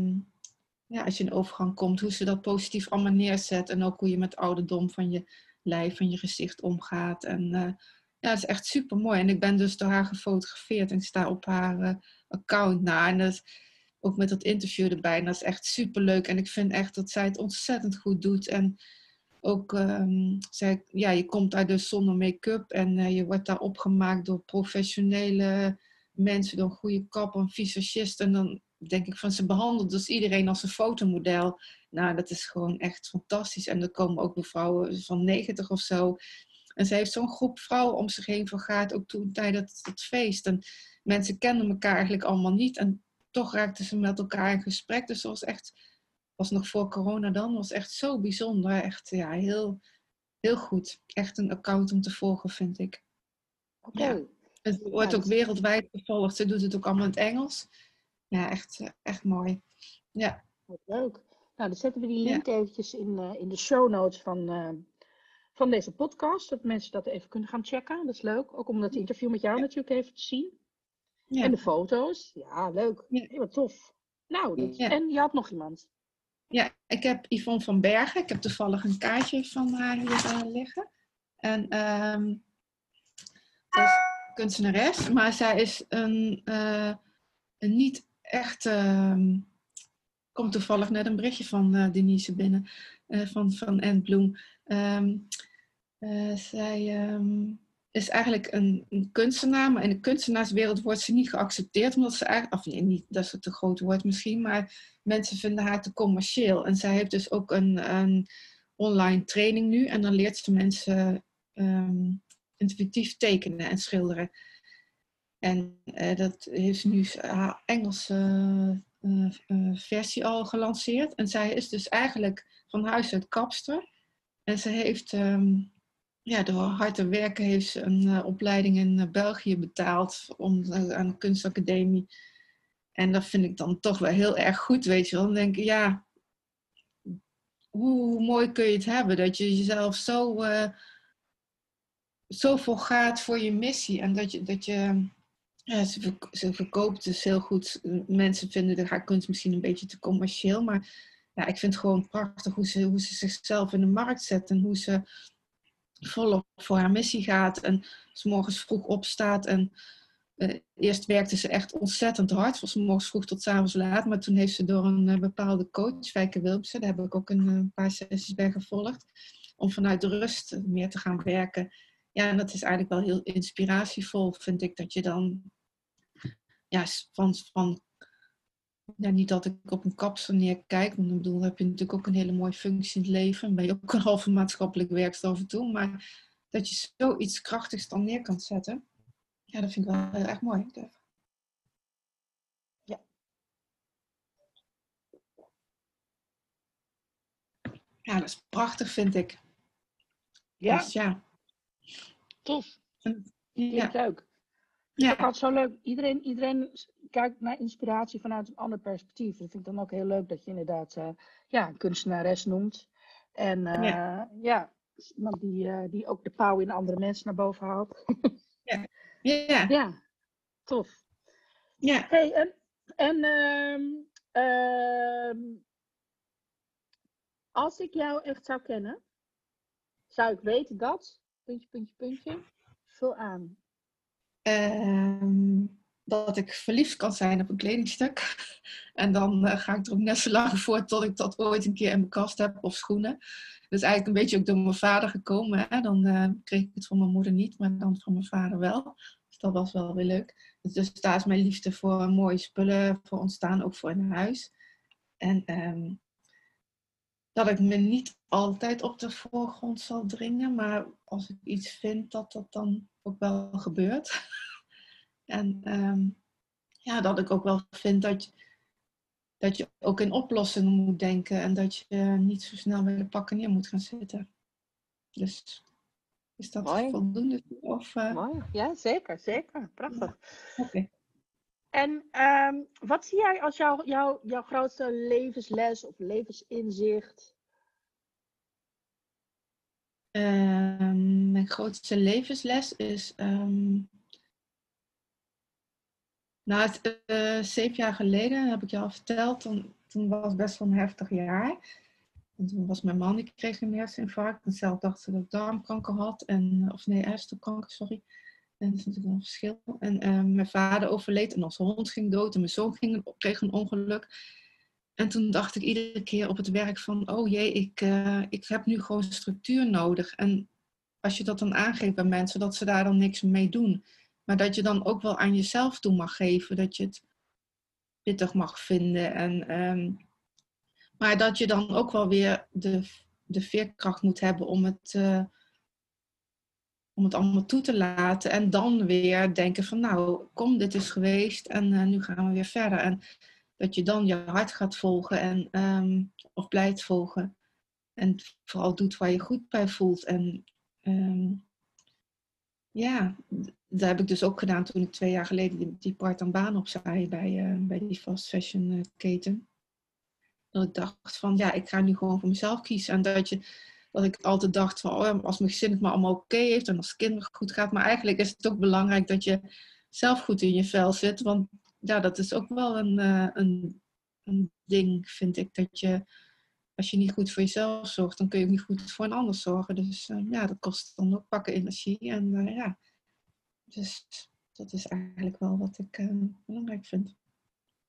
ja, als je in overgang komt, hoe ze dat positief allemaal neerzet. En ook hoe je met ouderdom van je lijf en je gezicht omgaat. En uh, ja, is echt super mooi. En ik ben dus door haar gefotografeerd en ik sta op haar uh, account na. En dat, ook met dat interview erbij. En dat is echt super leuk. En ik vind echt dat zij het ontzettend goed doet. En ook, um, zei, ja, je komt daar dus zonder make-up en uh, je wordt daar opgemaakt door professionele mensen, door een goede kap, een visagist. En dan denk ik van, ze behandelt dus iedereen als een fotomodel. Nou, dat is gewoon echt fantastisch. En er komen ook vrouwen van 90 of zo. En ze heeft zo'n groep vrouwen om zich heen vergaat, ook toen tijdens het feest. En mensen kenden elkaar eigenlijk allemaal niet. En toch raakten ze met elkaar in gesprek. Dus dat was echt was nog voor corona dan, was echt zo bijzonder. Echt, ja, heel, heel goed. Echt een account om te volgen, vind ik. Oké. Het wordt ook wereldwijd gevolgd. Ze doet het ook allemaal in het Engels. Ja, echt, eh, echt mooi. Ja. Wat leuk. Nou, dan zetten we die link eventjes in, uh, in de show notes van, uh, van deze podcast. Dat mensen dat even kunnen gaan checken. Dat is leuk. Ook om dat interview met jou natuurlijk even te zien. Ja. En de foto's. Ja, leuk. Ja. wat tof. Nou, en je had nog iemand. Ja, ik heb Yvonne van Bergen. Ik heb toevallig een kaartje van haar hier uh, liggen. En um, zij is kunstenares, maar zij is een, uh, een niet echt. Uh, komt toevallig net een berichtje van uh, Denise binnen, van, van Anne Bloem. Um, zij um, is eigenlijk een, een, kunstenaar, maar in de kunstenaarswereld wordt ze niet geaccepteerd, omdat ze eigenlijk, of nee, niet, dat het te groot woord misschien, maar mensen vinden haar te commercieel. En zij heeft dus ook een, een online training nu. En dan leert ze mensen um, intuïtief tekenen en schilderen. En uh, dat heeft nu haar Engelse uh, uh, versie al gelanceerd. En zij is dus eigenlijk van huis uit kapster. En ze heeft, um, ja, door hard te werken, heeft ze een opleiding in België betaald om, aan de kunstacademie. En dat vind ik dan toch wel heel erg goed, weet je wel. Dan denk ik, ja, hoe mooi kun je het hebben dat je jezelf zo, uh, zo vol gaat voor je missie. En dat je, dat je ze verkoopt dus heel goed. Mensen vinden de, haar kunst misschien een beetje te commercieel, maar ja, ik vind het gewoon prachtig hoe ze, hoe ze zichzelf in de markt zet en hoe ze volop voor haar missie gaat en s morgens vroeg opstaat. En uh, eerst werkte ze echt ontzettend hard, van s morgens vroeg tot s avonds laat. Maar toen heeft ze door een uh, bepaalde coach, Fijke Wilmsen, daar heb ik ook een, een paar sessies bij gevolgd, om vanuit de rust meer te gaan werken. Ja, en dat is eigenlijk wel heel inspiratievol, vind ik, dat je dan ja, van, van ja, niet dat ik op een kapsel neerkijk, want ik bedoel, heb je natuurlijk ook een hele mooie functie in het leven. Ben je ook een halve maatschappelijk werkster af en toe. Maar dat je zoiets krachtigs dan neer kan zetten, ja, dat vind ik wel heel erg mooi. Ja. Ja, dat is prachtig, vind ik. Ja. Dus, ja. Tof. Ja. leuk. Ja. Ik had zo leuk. Iedereen, iedereen kijkt naar inspiratie vanuit een ander perspectief. Dat vind ik dan ook heel leuk dat je inderdaad uh, ja, een kunstenares noemt. En uh, ja. ja, iemand die, uh, die ook de pauw in andere mensen naar boven haalt. ja. ja. Ja, tof. Ja. Hey, en, en uh, als ik jou echt zou kennen, zou ik weten dat, puntje, puntje, puntje, vul aan. Ehm, dat ik verliefd kan zijn op een kledingstuk. En dan uh, ga ik er ook net zo lang voor tot ik dat ooit een keer in mijn kast heb of schoenen. Is eigenlijk een beetje ook door mijn vader gekomen. Hè? Dan uh, kreeg ik het van mijn moeder niet, maar dan van mijn vader wel. Dus dat was wel weer leuk. Dus daar is mijn liefde voor mooie spullen voor ontstaan, ook voor in huis. En um, dat ik me niet altijd op de voorgrond zal dringen, maar als ik iets vind, dat dat dan ook wel gebeurt. en um, ja, dat ik ook wel vind dat je, dat je ook in oplossingen moet denken en dat je niet zo snel bij de pakken neer moet gaan zitten. Dus is dat Mooi. voldoende? Of, uh... Mooi, ja zeker, zeker. Prachtig. Ja. Okay. En um, wat zie jij als jouw jou, jouw grootste levensles of levensinzicht? Um, mijn grootste levensles is. Um, nou, het, uh, zeven jaar geleden heb ik je al verteld. Toen, toen was het best wel een heftig jaar. En toen was mijn man, die kreeg een herseninfarct. En zelf dacht dat ik darmkanker had. En, of nee, hersenkanker, sorry. En dat is natuurlijk een verschil. En uh, mijn vader overleed en onze hond ging dood. En mijn zoon ging, kreeg een ongeluk. En toen dacht ik iedere keer op het werk van, oh jee, ik, uh, ik heb nu gewoon structuur nodig. En als je dat dan aangeeft bij mensen, dat ze daar dan niks mee doen. Maar dat je dan ook wel aan jezelf toe mag geven, dat je het pittig mag vinden. En, um, maar dat je dan ook wel weer de, de veerkracht moet hebben om het, uh, om het allemaal toe te laten. En dan weer denken van, nou, kom, dit is geweest en uh, nu gaan we weer verder. En, dat je dan je hart gaat volgen en, um, of blijft volgen. En vooral doet waar je goed bij voelt. En um, ja, dat heb ik dus ook gedaan toen ik twee jaar geleden die, die part-time baan opzij bij, uh, bij die fast fashion uh, keten. Dat ik dacht van ja, ik ga nu gewoon voor mezelf kiezen. En dat, je, dat ik altijd dacht van oh, als mijn gezin het maar allemaal oké heeft en als het kinderen goed gaat. Maar eigenlijk is het ook belangrijk dat je zelf goed in je vel zit. Want ja, dat is ook wel een, uh, een, een ding, vind ik. Dat je, als je niet goed voor jezelf zorgt, dan kun je ook niet goed voor een ander zorgen. Dus uh, ja, dat kost dan ook pakken energie. En uh, ja, dus dat is eigenlijk wel wat ik belangrijk vind.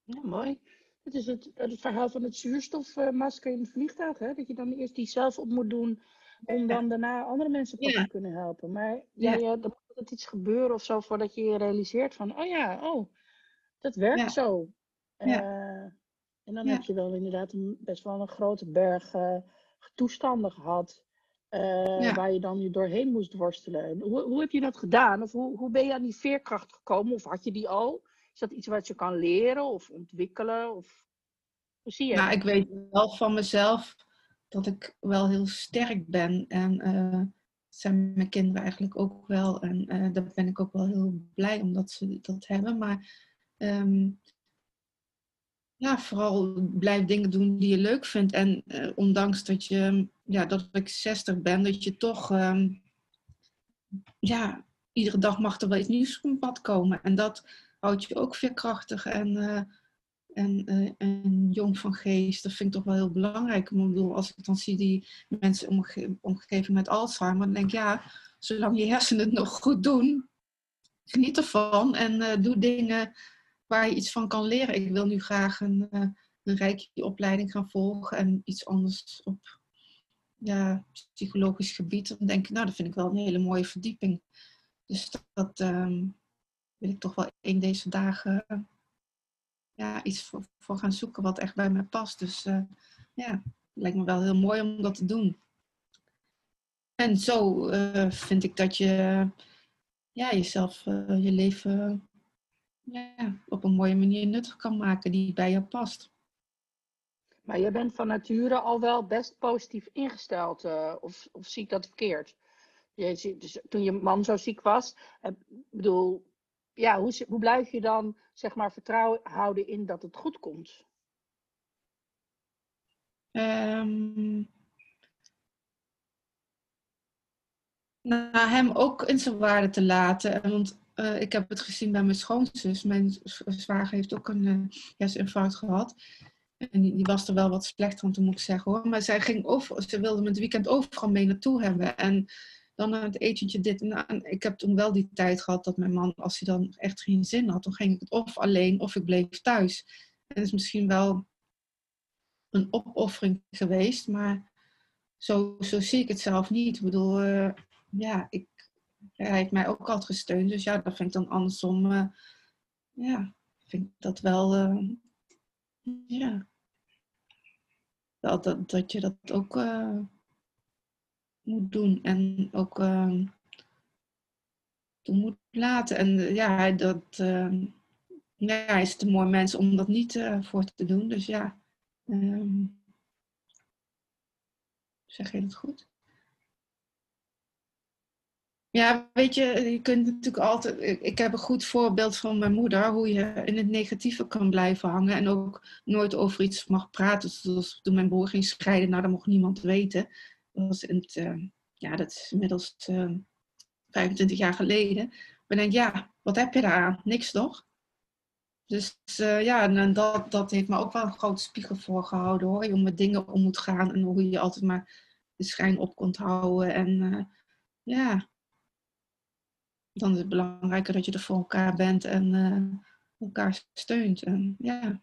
Ja, mooi. Het is het, het verhaal van het zuurstofmasker in het vliegtuig. Hè? Dat je dan eerst die zelf op moet doen om dan daarna andere mensen te ja. kunnen helpen. Maar ja, ja. dan moet iets gebeuren of zo voordat je je realiseert van, oh ja, oh, dat werkt ja. zo. Uh, en dan heb je wel inderdaad een, best wel een grote berg uh, toestanden gehad. Uh, waar je dan je doorheen moest worstelen. Hoe, hoe heb je dat gedaan? Of hoe, hoe ben je aan die veerkracht gekomen? Of had je die al? Is dat iets wat je kan leren of ontwikkelen? Of hoe zie je nou, ik weet wel van mezelf dat ik wel heel sterk ben. En uh, zijn mijn kinderen eigenlijk ook wel. En uh, daar ben ik ook wel heel blij omdat ze dat hebben. Maar um, ja, vooral blijf dingen doen die je leuk vindt. En uh, ondanks dat, je, ja, dat ik 60 ben, dat je toch, um, ja, iedere dag mag er wel iets nieuws op pad komen. En dat houdt je ook veerkrachtig. En uh, en, uh, en jong van geest. Dat vind ik toch wel heel belangrijk. Ik bedoel, als ik dan zie die mensen omge omgeving met Alzheimer, dan denk ik ja, zolang je hersenen het nog goed doen, geniet ervan en uh, doe dingen waar je iets van kan leren. Ik wil nu graag een, een rijke opleiding gaan volgen en iets anders op ja, psychologisch gebied. Dan denk ik, nou, dat vind ik wel een hele mooie verdieping. Dus dat, um, wil ik toch wel in deze dagen ja, iets voor, gaan zoeken wat echt bij mij past. Dus uh, ja, lijkt me wel heel mooi om dat te doen. En zo uh, vind ik dat je ja, jezelf, uh, je leven ja, op een mooie manier nuttig kan maken die bij je past. Maar je bent van nature al wel best positief ingesteld, of, of zie ik dat verkeerd? Je, dus toen je man zo ziek was, ik bedoel, ja, hoe, hoe blijf je dan zeg maar vertrouwen houden in dat het goed komt? Um, nou, hem ook in zijn waarde te laten. Want uh, ik heb het gezien bij mijn schoonzus. Mijn zwager heeft ook een uh, herseninfarct gehad. En die, die, was er wel wat slechter aan, moet ik zeggen hoor. Maar zij ging over, ze wilde me het weekend overal mee naartoe hebben. En dan aan het etentje dit. Nou, ik heb toen wel die tijd gehad dat mijn man, als hij dan echt geen zin had, dan ging ik het of alleen of ik bleef thuis. En dat is misschien wel een opoffering geweest, maar zo, zo zie ik het zelf niet. Ik bedoel, uh, ja, ik, hij heeft mij ook altijd gesteund, dus ja, dat vind ik dan andersom, uh, ja, vind ik dat wel, uh, ja, dat, dat, dat je dat ook moet doen en ook uh, moet laten. En uh, ja, dat, uh, ja, hij is te mooi mens om dat niet uh, voor te doen. Dus ja, um, zeg je dat goed? Ja, weet je, je kunt natuurlijk altijd. Ik, heb een goed voorbeeld van mijn moeder, hoe je in het negatieve kan blijven hangen en ook nooit over iets mag praten. Zoals toen mijn broer ging scheiden, nou, dat mocht niemand weten. Was in het, uh, ja, dat is inmiddels uh, eh, 25 jaar geleden. Maar ik denk, ja, wat heb je daar aan? Niks toch? Dus uh, ja, en dat, dat heeft me ook wel een grote spiegel voor gehouden hoor. Hoe met dingen om moet gaan en hoe je altijd maar de schijn op kunt houden. En ja, dan is het belangrijker dat je er voor elkaar bent en elkaar steunt. En, ja.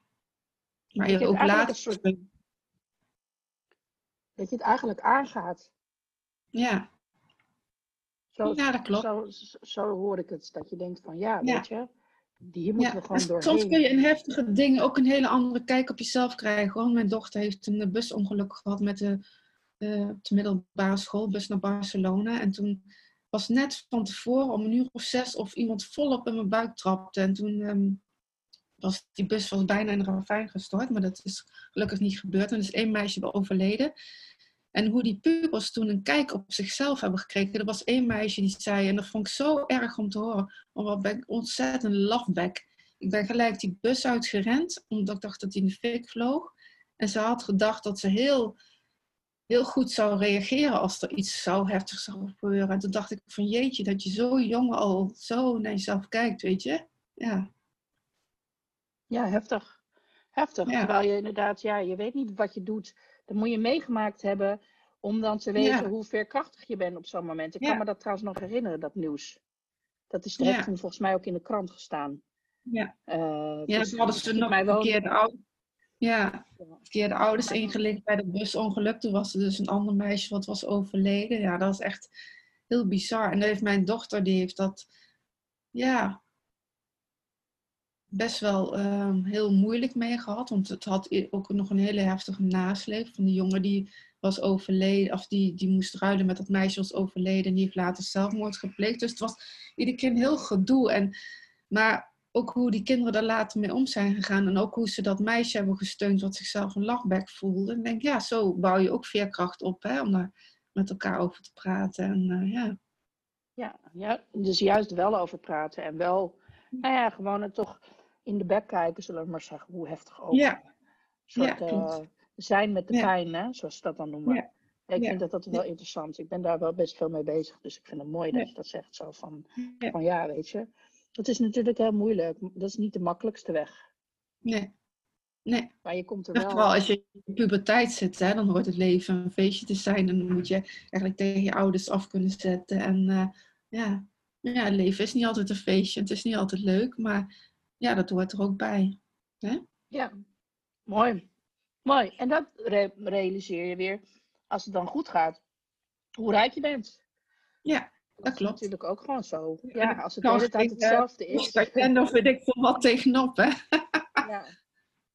Maar je, je ook later. Soort dat je het eigenlijk aangaat. Ja. Zo, ja, dat klopt. Zo, zo, hoor ik het. Dat je denkt van ja, weet je, hier moeten ja. we gewoon doorheen. Soms kun je in heftige dingen ook een hele andere kijk op jezelf krijgen. Hoor. Mijn dochter heeft een busongeluk gehad met de, uh, de middelbare schoolbus naar Barcelona. En toen was net van tevoren om een uur of zes of iemand volop in mijn buik trapte. En toen um, was die bus was bijna in een ravijn gestort. Maar dat is gelukkig niet gebeurd. En er is één meisje overleden. En hoe die pubers toen een kijk op zichzelf hebben gekregen. Er was één meisje die zei, en dat vond ik zo erg om te horen, oh, wat ben ik ontzettend lafbek. Ik ben gelijk die bus uitgerend, omdat ik dacht dat hij in de fik vloog. En ze had gedacht dat ze heel, heel goed zou reageren als er iets zou heftig zou gebeuren. En toen dacht ik van jeetje, dat je zo jong al zo naar jezelf kijkt, weet je. Ja, ja heftig. Heftig. Ja. Terwijl je inderdaad, ja, je weet niet wat je doet dat moet je meegemaakt hebben om dan te weten hoe veerkrachtig je bent op zo'n moment. Ik kan me dat trouwens nog herinneren, dat nieuws. Dat is direct toen volgens mij ook in de krant gestaan. Ja, uh, ja dus, hadden ze nog een keer de ouders, ja, de ouders ingelicht bij dat busongeluk. Toen was er dus een ander meisje wat was overleden. Ja, dat was echt heel bizar. En dan heeft mijn dochter, die heeft dat, ja, best wel uh, heel moeilijk mee gehad. Want het had ook nog een hele heftige nasleep. Van die jongen die was overleden, of die, die moest ruilen met dat meisje was overleden. En die heeft later zelfmoord gepleegd. Dus het was iedere keer heel gedoe. En, maar ook hoe die kinderen daar later mee om zijn gegaan. En ook hoe ze dat meisje hebben gesteund wat zichzelf een lachbek voelde. Ik denk, ja, zo bouw je ook veerkracht op. Hè, om daar met elkaar over te praten. En, uh, ja. Ja, ja, dus juist wel over praten. En wel, nou ja, gewoon het toch in de bek kijken, zullen we maar zeggen, hoe heftig ook. Ja. Soort, uh, zijn met de pijn, hè, zoals ze dat dan noemen. Ja. ik vind dat dat wel interessant. Ik ben daar wel best veel mee bezig. Dus ik vind het mooi dat je dat zegt. Zo van, van ja, weet je. Het is natuurlijk heel moeilijk. Dat is niet de makkelijkste weg. Nee. Nee. Maar je komt er wel... wel, als je in puberteit zit, hè, dan hoort het leven een feestje te zijn. En dan moet je eigenlijk tegen je ouders af kunnen zetten. En eh, ja, ja, het leven is niet altijd een feestje. Het is niet altijd leuk, maar ja, dat hoort er ook bij. Hè? Ja, mooi. Mooi. En dat re- realiseer je weer als het dan goed gaat. Hoe rijk je bent. Ja, Dat, dat is klopt. natuurlijk ook gewoon zo. Ja, Ja, als het de hele tijd hetzelfde is. En dan vind ik van wat tegenop, hè? Ja.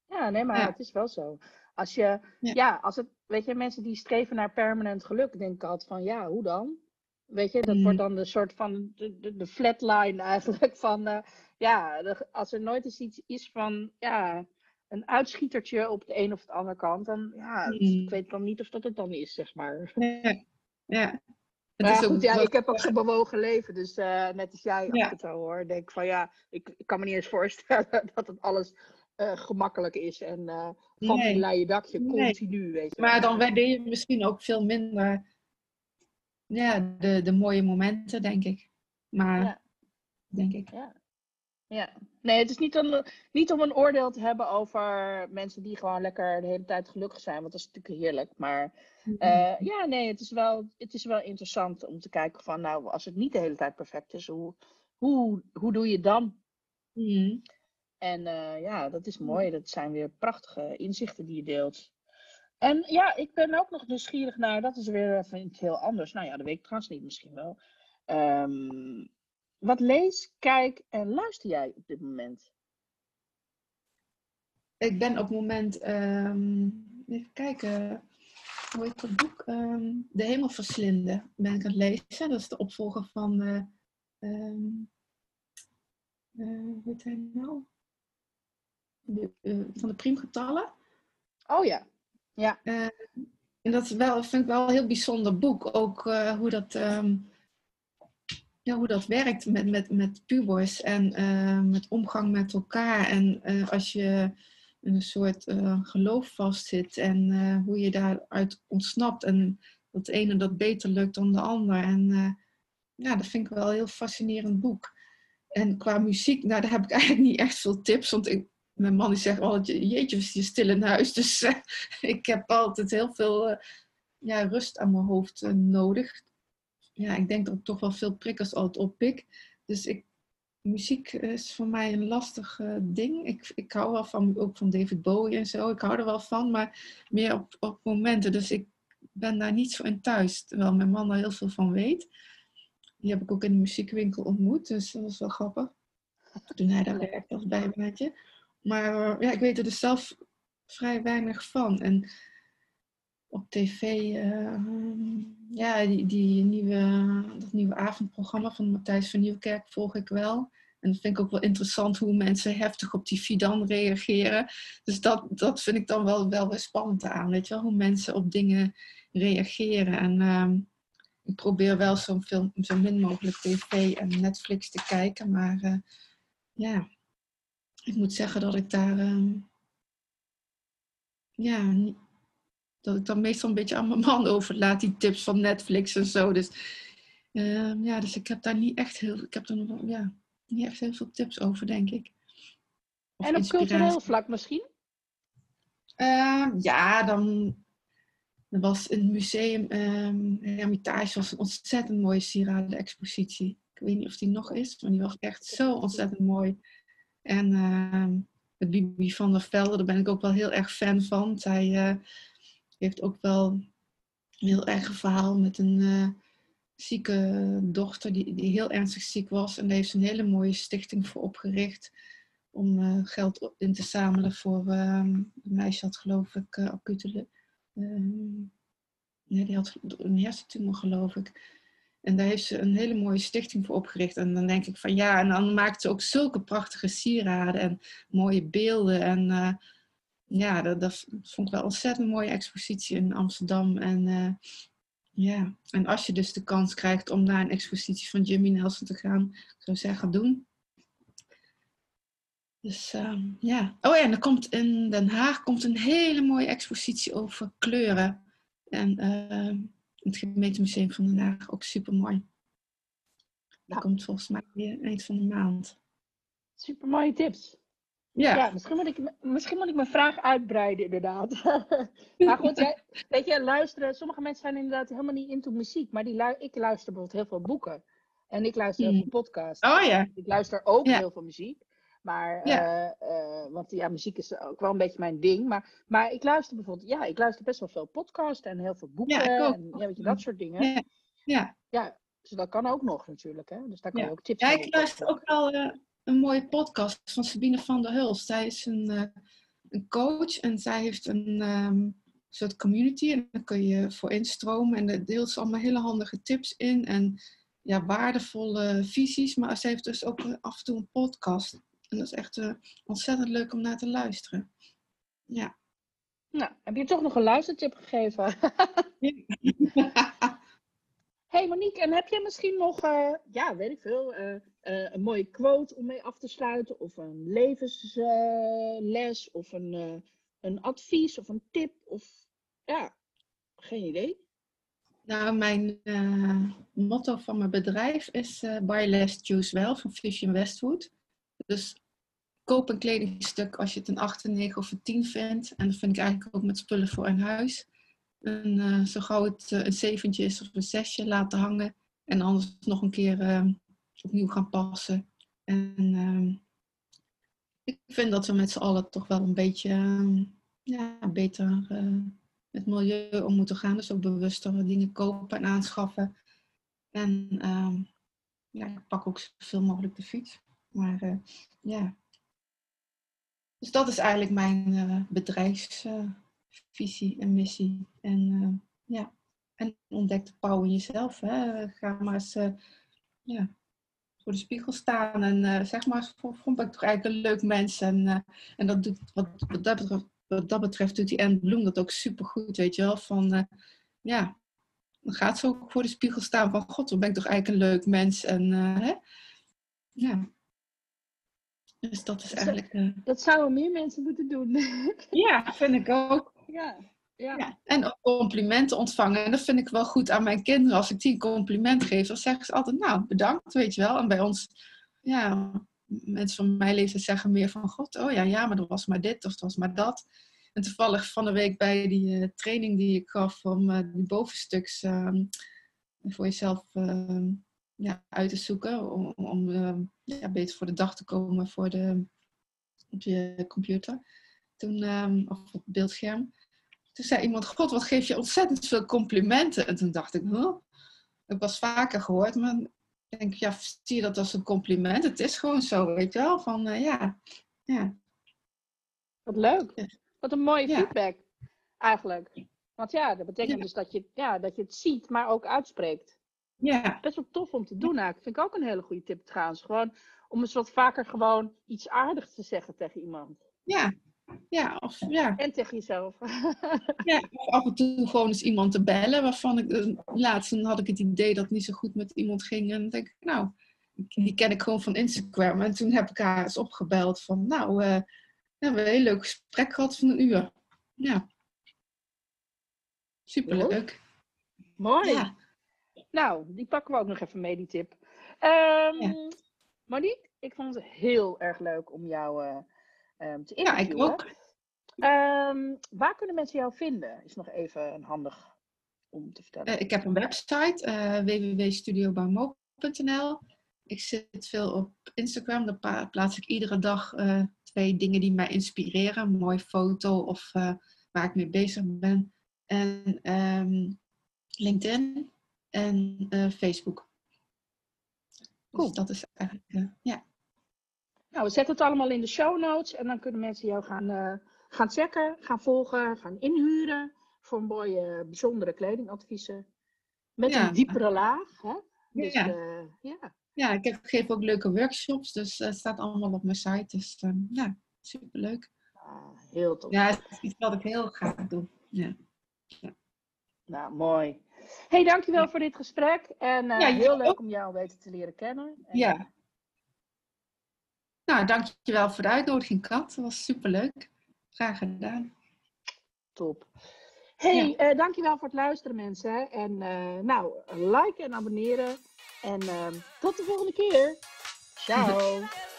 ja, nee, maar Ja. het is wel zo. Als je, Ja. ja. als het, weet je, mensen die streven naar permanent geluk, denk ik altijd van, ja, hoe dan? Weet je, dat Mm. wordt dan de soort van de, de, de flatline eigenlijk van, eh, ja, de- als er nooit eens iets is van, ja, een uitschietertje op de een of de andere kant, dan, ja, Mm. ik weet dan niet of dat het dan is, zeg maar. Ja. ja. Het Maar is ja, ook goed, ja, ik heb ook zo'n bewogen leven, dus eh, net als jij, Ja. het zo hoor, denk ik van, ja, ik, ik kan me niet eens voorstellen dat het alles eh, gemakkelijk is en van Nee. die leien dakje Nee. continu, weet je. Maar dan waardeer je misschien ook veel minder ja, de, de mooie momenten, denk ik. Maar, Ja. denk ik. Ja. Nee, het is niet om, niet om een oordeel te hebben over mensen die gewoon lekker de hele tijd gelukkig zijn, want dat is natuurlijk heerlijk. Maar eh, ja, nee, het is, wel, het is wel interessant om te kijken van, nou, als het niet de hele tijd perfect is, hoe, hoe, hoe doe je dan? Mhm. En eh, ja, dat is mooi. Dat zijn weer prachtige inzichten die je deelt. En ja, ik ben ook nog nieuwsgierig naar, dat is weer even iets heel anders. Nou ja, dat weet ik trouwens niet, misschien wel. Ehm, wat lees, kijk en luister jij op dit moment? Ik ben op het moment, ehm, even kijken, hoe heet dat boek? Ehm, de Hemel verslinden ben ik aan het lezen. Dat is de opvolger van, ehm, eh, hoe heet hij nou? De, eh, van de priemgetallen. Oh ja. Ja. Eh, en dat wel, vind ik wel een heel bijzonder boek. Ook eh, hoe, dat, ehm, ja, hoe dat werkt met, met, met pubers en eh, met omgang met elkaar. En als je een soort geloof vastzit en hoe je daaruit ontsnapt. En dat de ene dat beter lukt dan de ander. En ja, dat vind ik wel een heel fascinerend boek. En qua muziek, nou, daar heb ik eigenlijk niet echt veel tips. Want ik, mijn man die zegt altijd, jeetje, is je stil in huis. Dus eh, ik heb altijd heel veel eh, ja, rust aan mijn hoofd eh, nodig. Ja, ik denk dat ik toch wel veel prikkels altijd oppik. Dus ik, muziek is voor mij een lastig ding. Ik, ik hou wel van, ook van David Bowie en zo. Ik hou er wel van, maar meer op, op momenten. Dus ik ben daar niet zo in thuis. Terwijl mijn man daar heel veel van weet. Die heb ik ook in de muziekwinkel ontmoet. Dus dat was wel grappig. Toen hij daar werkte als bijbaantje. Maar eh, ja, ik weet er dus zelf vrij weinig van. En op tv, eh, ja, die, die nieuwe, dat nieuwe avondprogramma van Matthijs van Nieuwkerk volg ik wel. En dat vind ik ook wel interessant hoe mensen heftig op die Fidan reageren. Dus dat, dat vind ik dan wel, wel weer spannend aan, weet je wel? Hoe mensen op dingen reageren. En ehm, ik probeer wel zo, veel, zo min mogelijk tv en Netflix te kijken. Maar eh, ja, ik moet zeggen dat ik daar... ehm, ja, dat ik dan meestal een beetje aan mijn man overlaat, die tips van Netflix en zo. Dus ehm, ja, dus ik heb daar niet echt heel, ik heb wel- ja, niet echt heel veel tips over, denk ik. Of En op inspiratie. cultureel vlak misschien? Ehm, ja, dan er was in het museum, Hermitage, was een ontzettend mooie sieraden-expositie. Ik weet niet of die nog is, maar die was echt zo ontzettend mooi. En ehm met Bibi van der Velde, daar ben ik ook wel heel erg fan van. Zij eh, heeft ook wel een heel erg verhaal met een eh, zieke dochter die, die heel ernstig ziek was. En daar heeft ze een hele mooie stichting voor opgericht om eh, geld in te zamelen voor ehm, een meisje had geloof ik eh, acute ehm, ja, die had een hersentumor geloof ik. En daar heeft ze een hele mooie stichting voor opgericht. En dan denk ik van ja, en dan maakt ze ook zulke prachtige sieraden en mooie beelden. En eh, ja, dat, dat vond ik wel ontzettend mooie expositie in Amsterdam. En eh, ja, en als je dus de kans krijgt om naar een expositie van Jimmy Nelson te gaan, zou zeggen doen. Dus ehm, ja. Oh ja, en er komt in Den Haag komt een hele mooie expositie over kleuren. En ehm, het gemeentemuseum van Den Haag ook super mooi. Dat Nou. komt volgens mij weer eind van de maand. Super mooie tips. Ja. ja, misschien, moet ik, misschien moet ik mijn vraag uitbreiden, inderdaad. maar goed, jij, weet je, luisteren. Sommige mensen zijn inderdaad helemaal niet into muziek. Maar die, ik luister bijvoorbeeld heel veel boeken. En ik luister heel mm. veel podcasts. Oh ja. Ik luister ook heel veel muziek. Maar, ja. Uh, want ja, muziek is ook wel een beetje mijn ding. Maar, maar ik luister bijvoorbeeld, ja, ik luister best wel veel podcasts en heel veel boeken. Ja, en ja, weet je, dat soort dingen. Ja. ja. ja. dus dat kan ook nog natuurlijk. Hè? Dus daar kan je ook tips Ja, ik luister ook wel uh, een mooie podcast van Sabine van der Hulst. Zij is een, een coach en zij heeft een um, soort community. En daar kun je voor instromen. En daar deelt ze allemaal hele handige tips in. En ja, waardevolle visies. Maar ze heeft dus ook af en toe een podcast. En dat is echt uh, ontzettend leuk om naar te luisteren. Ja. Nou, heb je toch nog een luistertip gegeven? hey Monique, en heb je misschien nog, uh, ja, weet ik veel, uh, een mooie quote om mee af te sluiten? Of een levensles? of een, een advies? Of een tip? Of, ja, geen idee. Nou, mijn motto van mijn bedrijf is Buy Less, Choose Well van Vision Westwood. Dus koop een kledingstuk als je het een 8, een 9 of een 10 vindt. En dat vind ik eigenlijk ook met spullen voor een huis. En, uh, zo gauw het uh, een zeventje is of een zesje laten hangen. En anders nog een keer uh, opnieuw gaan passen. En ehm, ik vind dat we met z'n allen toch wel een beetje ehm, ja, beter met milieu om moeten gaan. Dus ook bewuster dingen kopen en aanschaffen. En ehm, ja, ik pak ook zoveel mogelijk de fiets. Maar ja, dus dat is eigenlijk mijn uh, bedrijfsvisie en missie. En uh, ja, en ontdek de pauw in jezelf. Hè. Ga maar eens uh, ja, voor de spiegel staan en zeg maar, vond ik toch eigenlijk een leuk mens. En, en dat doet, wat, wat, dat betreft, wat dat betreft doet die Anne Bloem dat ook supergoed, weet je wel. Van, ja, dan gaat ze ook voor de spiegel staan van, god, dan ben ik toch eigenlijk een leuk mens. En hè, ja, dus dat is eigenlijk. Uh... Dat zouden meer mensen moeten doen. ja, vind ik ook. Ja. Ja. ja. En ook complimenten ontvangen. En dat vind ik wel goed aan mijn kinderen. Als ik die een compliment geef, dan zeggen ze altijd, nou, bedankt, weet je wel. En bij ons, ja, mensen van mijn leeftijd zeggen meer van, god, oh ja, ja, maar er was maar dit of er was maar dat. En toevallig van de week bij die uh, training die ik gaf om uh, die bovenstuks uh, voor jezelf ehm, ja, uit te zoeken. Om, om ehm, ja, beter voor de dag te komen voor de, op je computer. Toen, um, of op het beeldscherm. Toen zei iemand, god, wat geef je ontzettend veel complimenten. En toen dacht ik, huh? ik was vaker gehoord, maar ik denk, ja, zie je dat als een compliment? Het is gewoon zo, weet je wel? Van, uh, ja, ja. Wat leuk. Wat een mooie feedback, eigenlijk. Want ja, dat betekent dus dat je, ja, dat je het ziet, maar ook uitspreekt. Ja. Best wel tof om te doen eigenlijk. Vind ik ook een hele goede tip trouwens. Gewoon om eens wat vaker gewoon iets aardigs te zeggen tegen iemand. Ja, ja, of, ja. En tegen jezelf. ja, of af en toe gewoon eens iemand te bellen. Waarvan ik, uh, laatst had ik het idee dat het niet zo goed met iemand ging. En dan denk ik, nou, die ken ik gewoon van Instagram. En toen heb ik haar eens opgebeld van, nou, uh, we hebben een heel leuk gesprek gehad van een uur. Ja. Superleuk. Mooi. Ja. Nou, die pakken we ook nog even mee, die tip. Um, Monique, ik vond het heel erg leuk om jou uh, um, te interviewen. Ja, ik ook. Um, waar kunnen mensen jou vinden? Is nog even handig om te vertellen. Uh, ik heb een website, uh, www.studiobouwmo.nl. Ik zit veel op Instagram. Daar plaats ik iedere dag twee dingen die mij inspireren. Een mooie foto of waar ik mee bezig ben. En um, LinkedIn en uh, Facebook. Dus cool. Dus dat is eigenlijk, uh, ja. Nou, we zetten het allemaal in de show notes en dan kunnen mensen jou gaan, uh, gaan checken, gaan volgen, gaan inhuren voor mooie, bijzondere kledingadviezen. Met een diepere laag. Hè? Dus, ja. ja. ja, ik heb, geef ook leuke workshops, dus het staat allemaal op mijn site. Dus ja, superleuk. Ah, heel tof. Ja, het is iets wat ik heel graag doe. Ja. ja. Nou, mooi hey, dankjewel voor dit gesprek. En uh, heel leuk om jou beter te leren kennen. En, ja. Nou, dankjewel voor de uitnodiging, Kat. Dat was superleuk. Graag gedaan. Top. Hey, ja. uh, dankjewel voor het luisteren, mensen. En uh, nou, liken en abonneren. En tot de volgende keer. Ciao.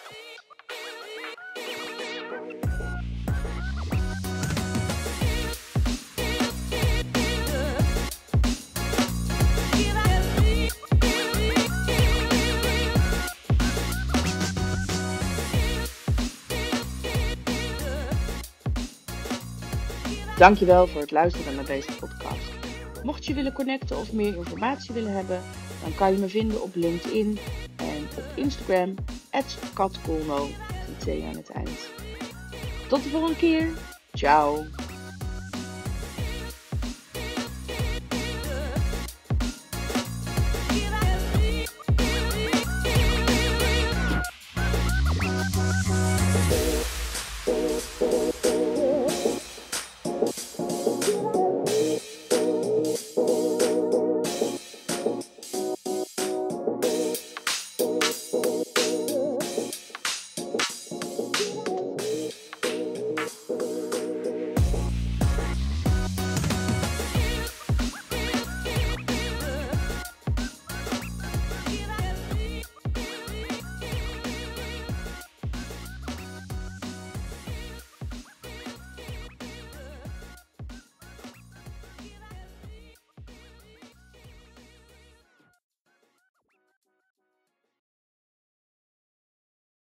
Dankjewel voor het luisteren naar deze podcast. Mocht je willen connecten of meer informatie willen hebben, dan kan je me vinden op LinkedIn en op Instagram, katkolno. Tot de volgende keer. Ciao.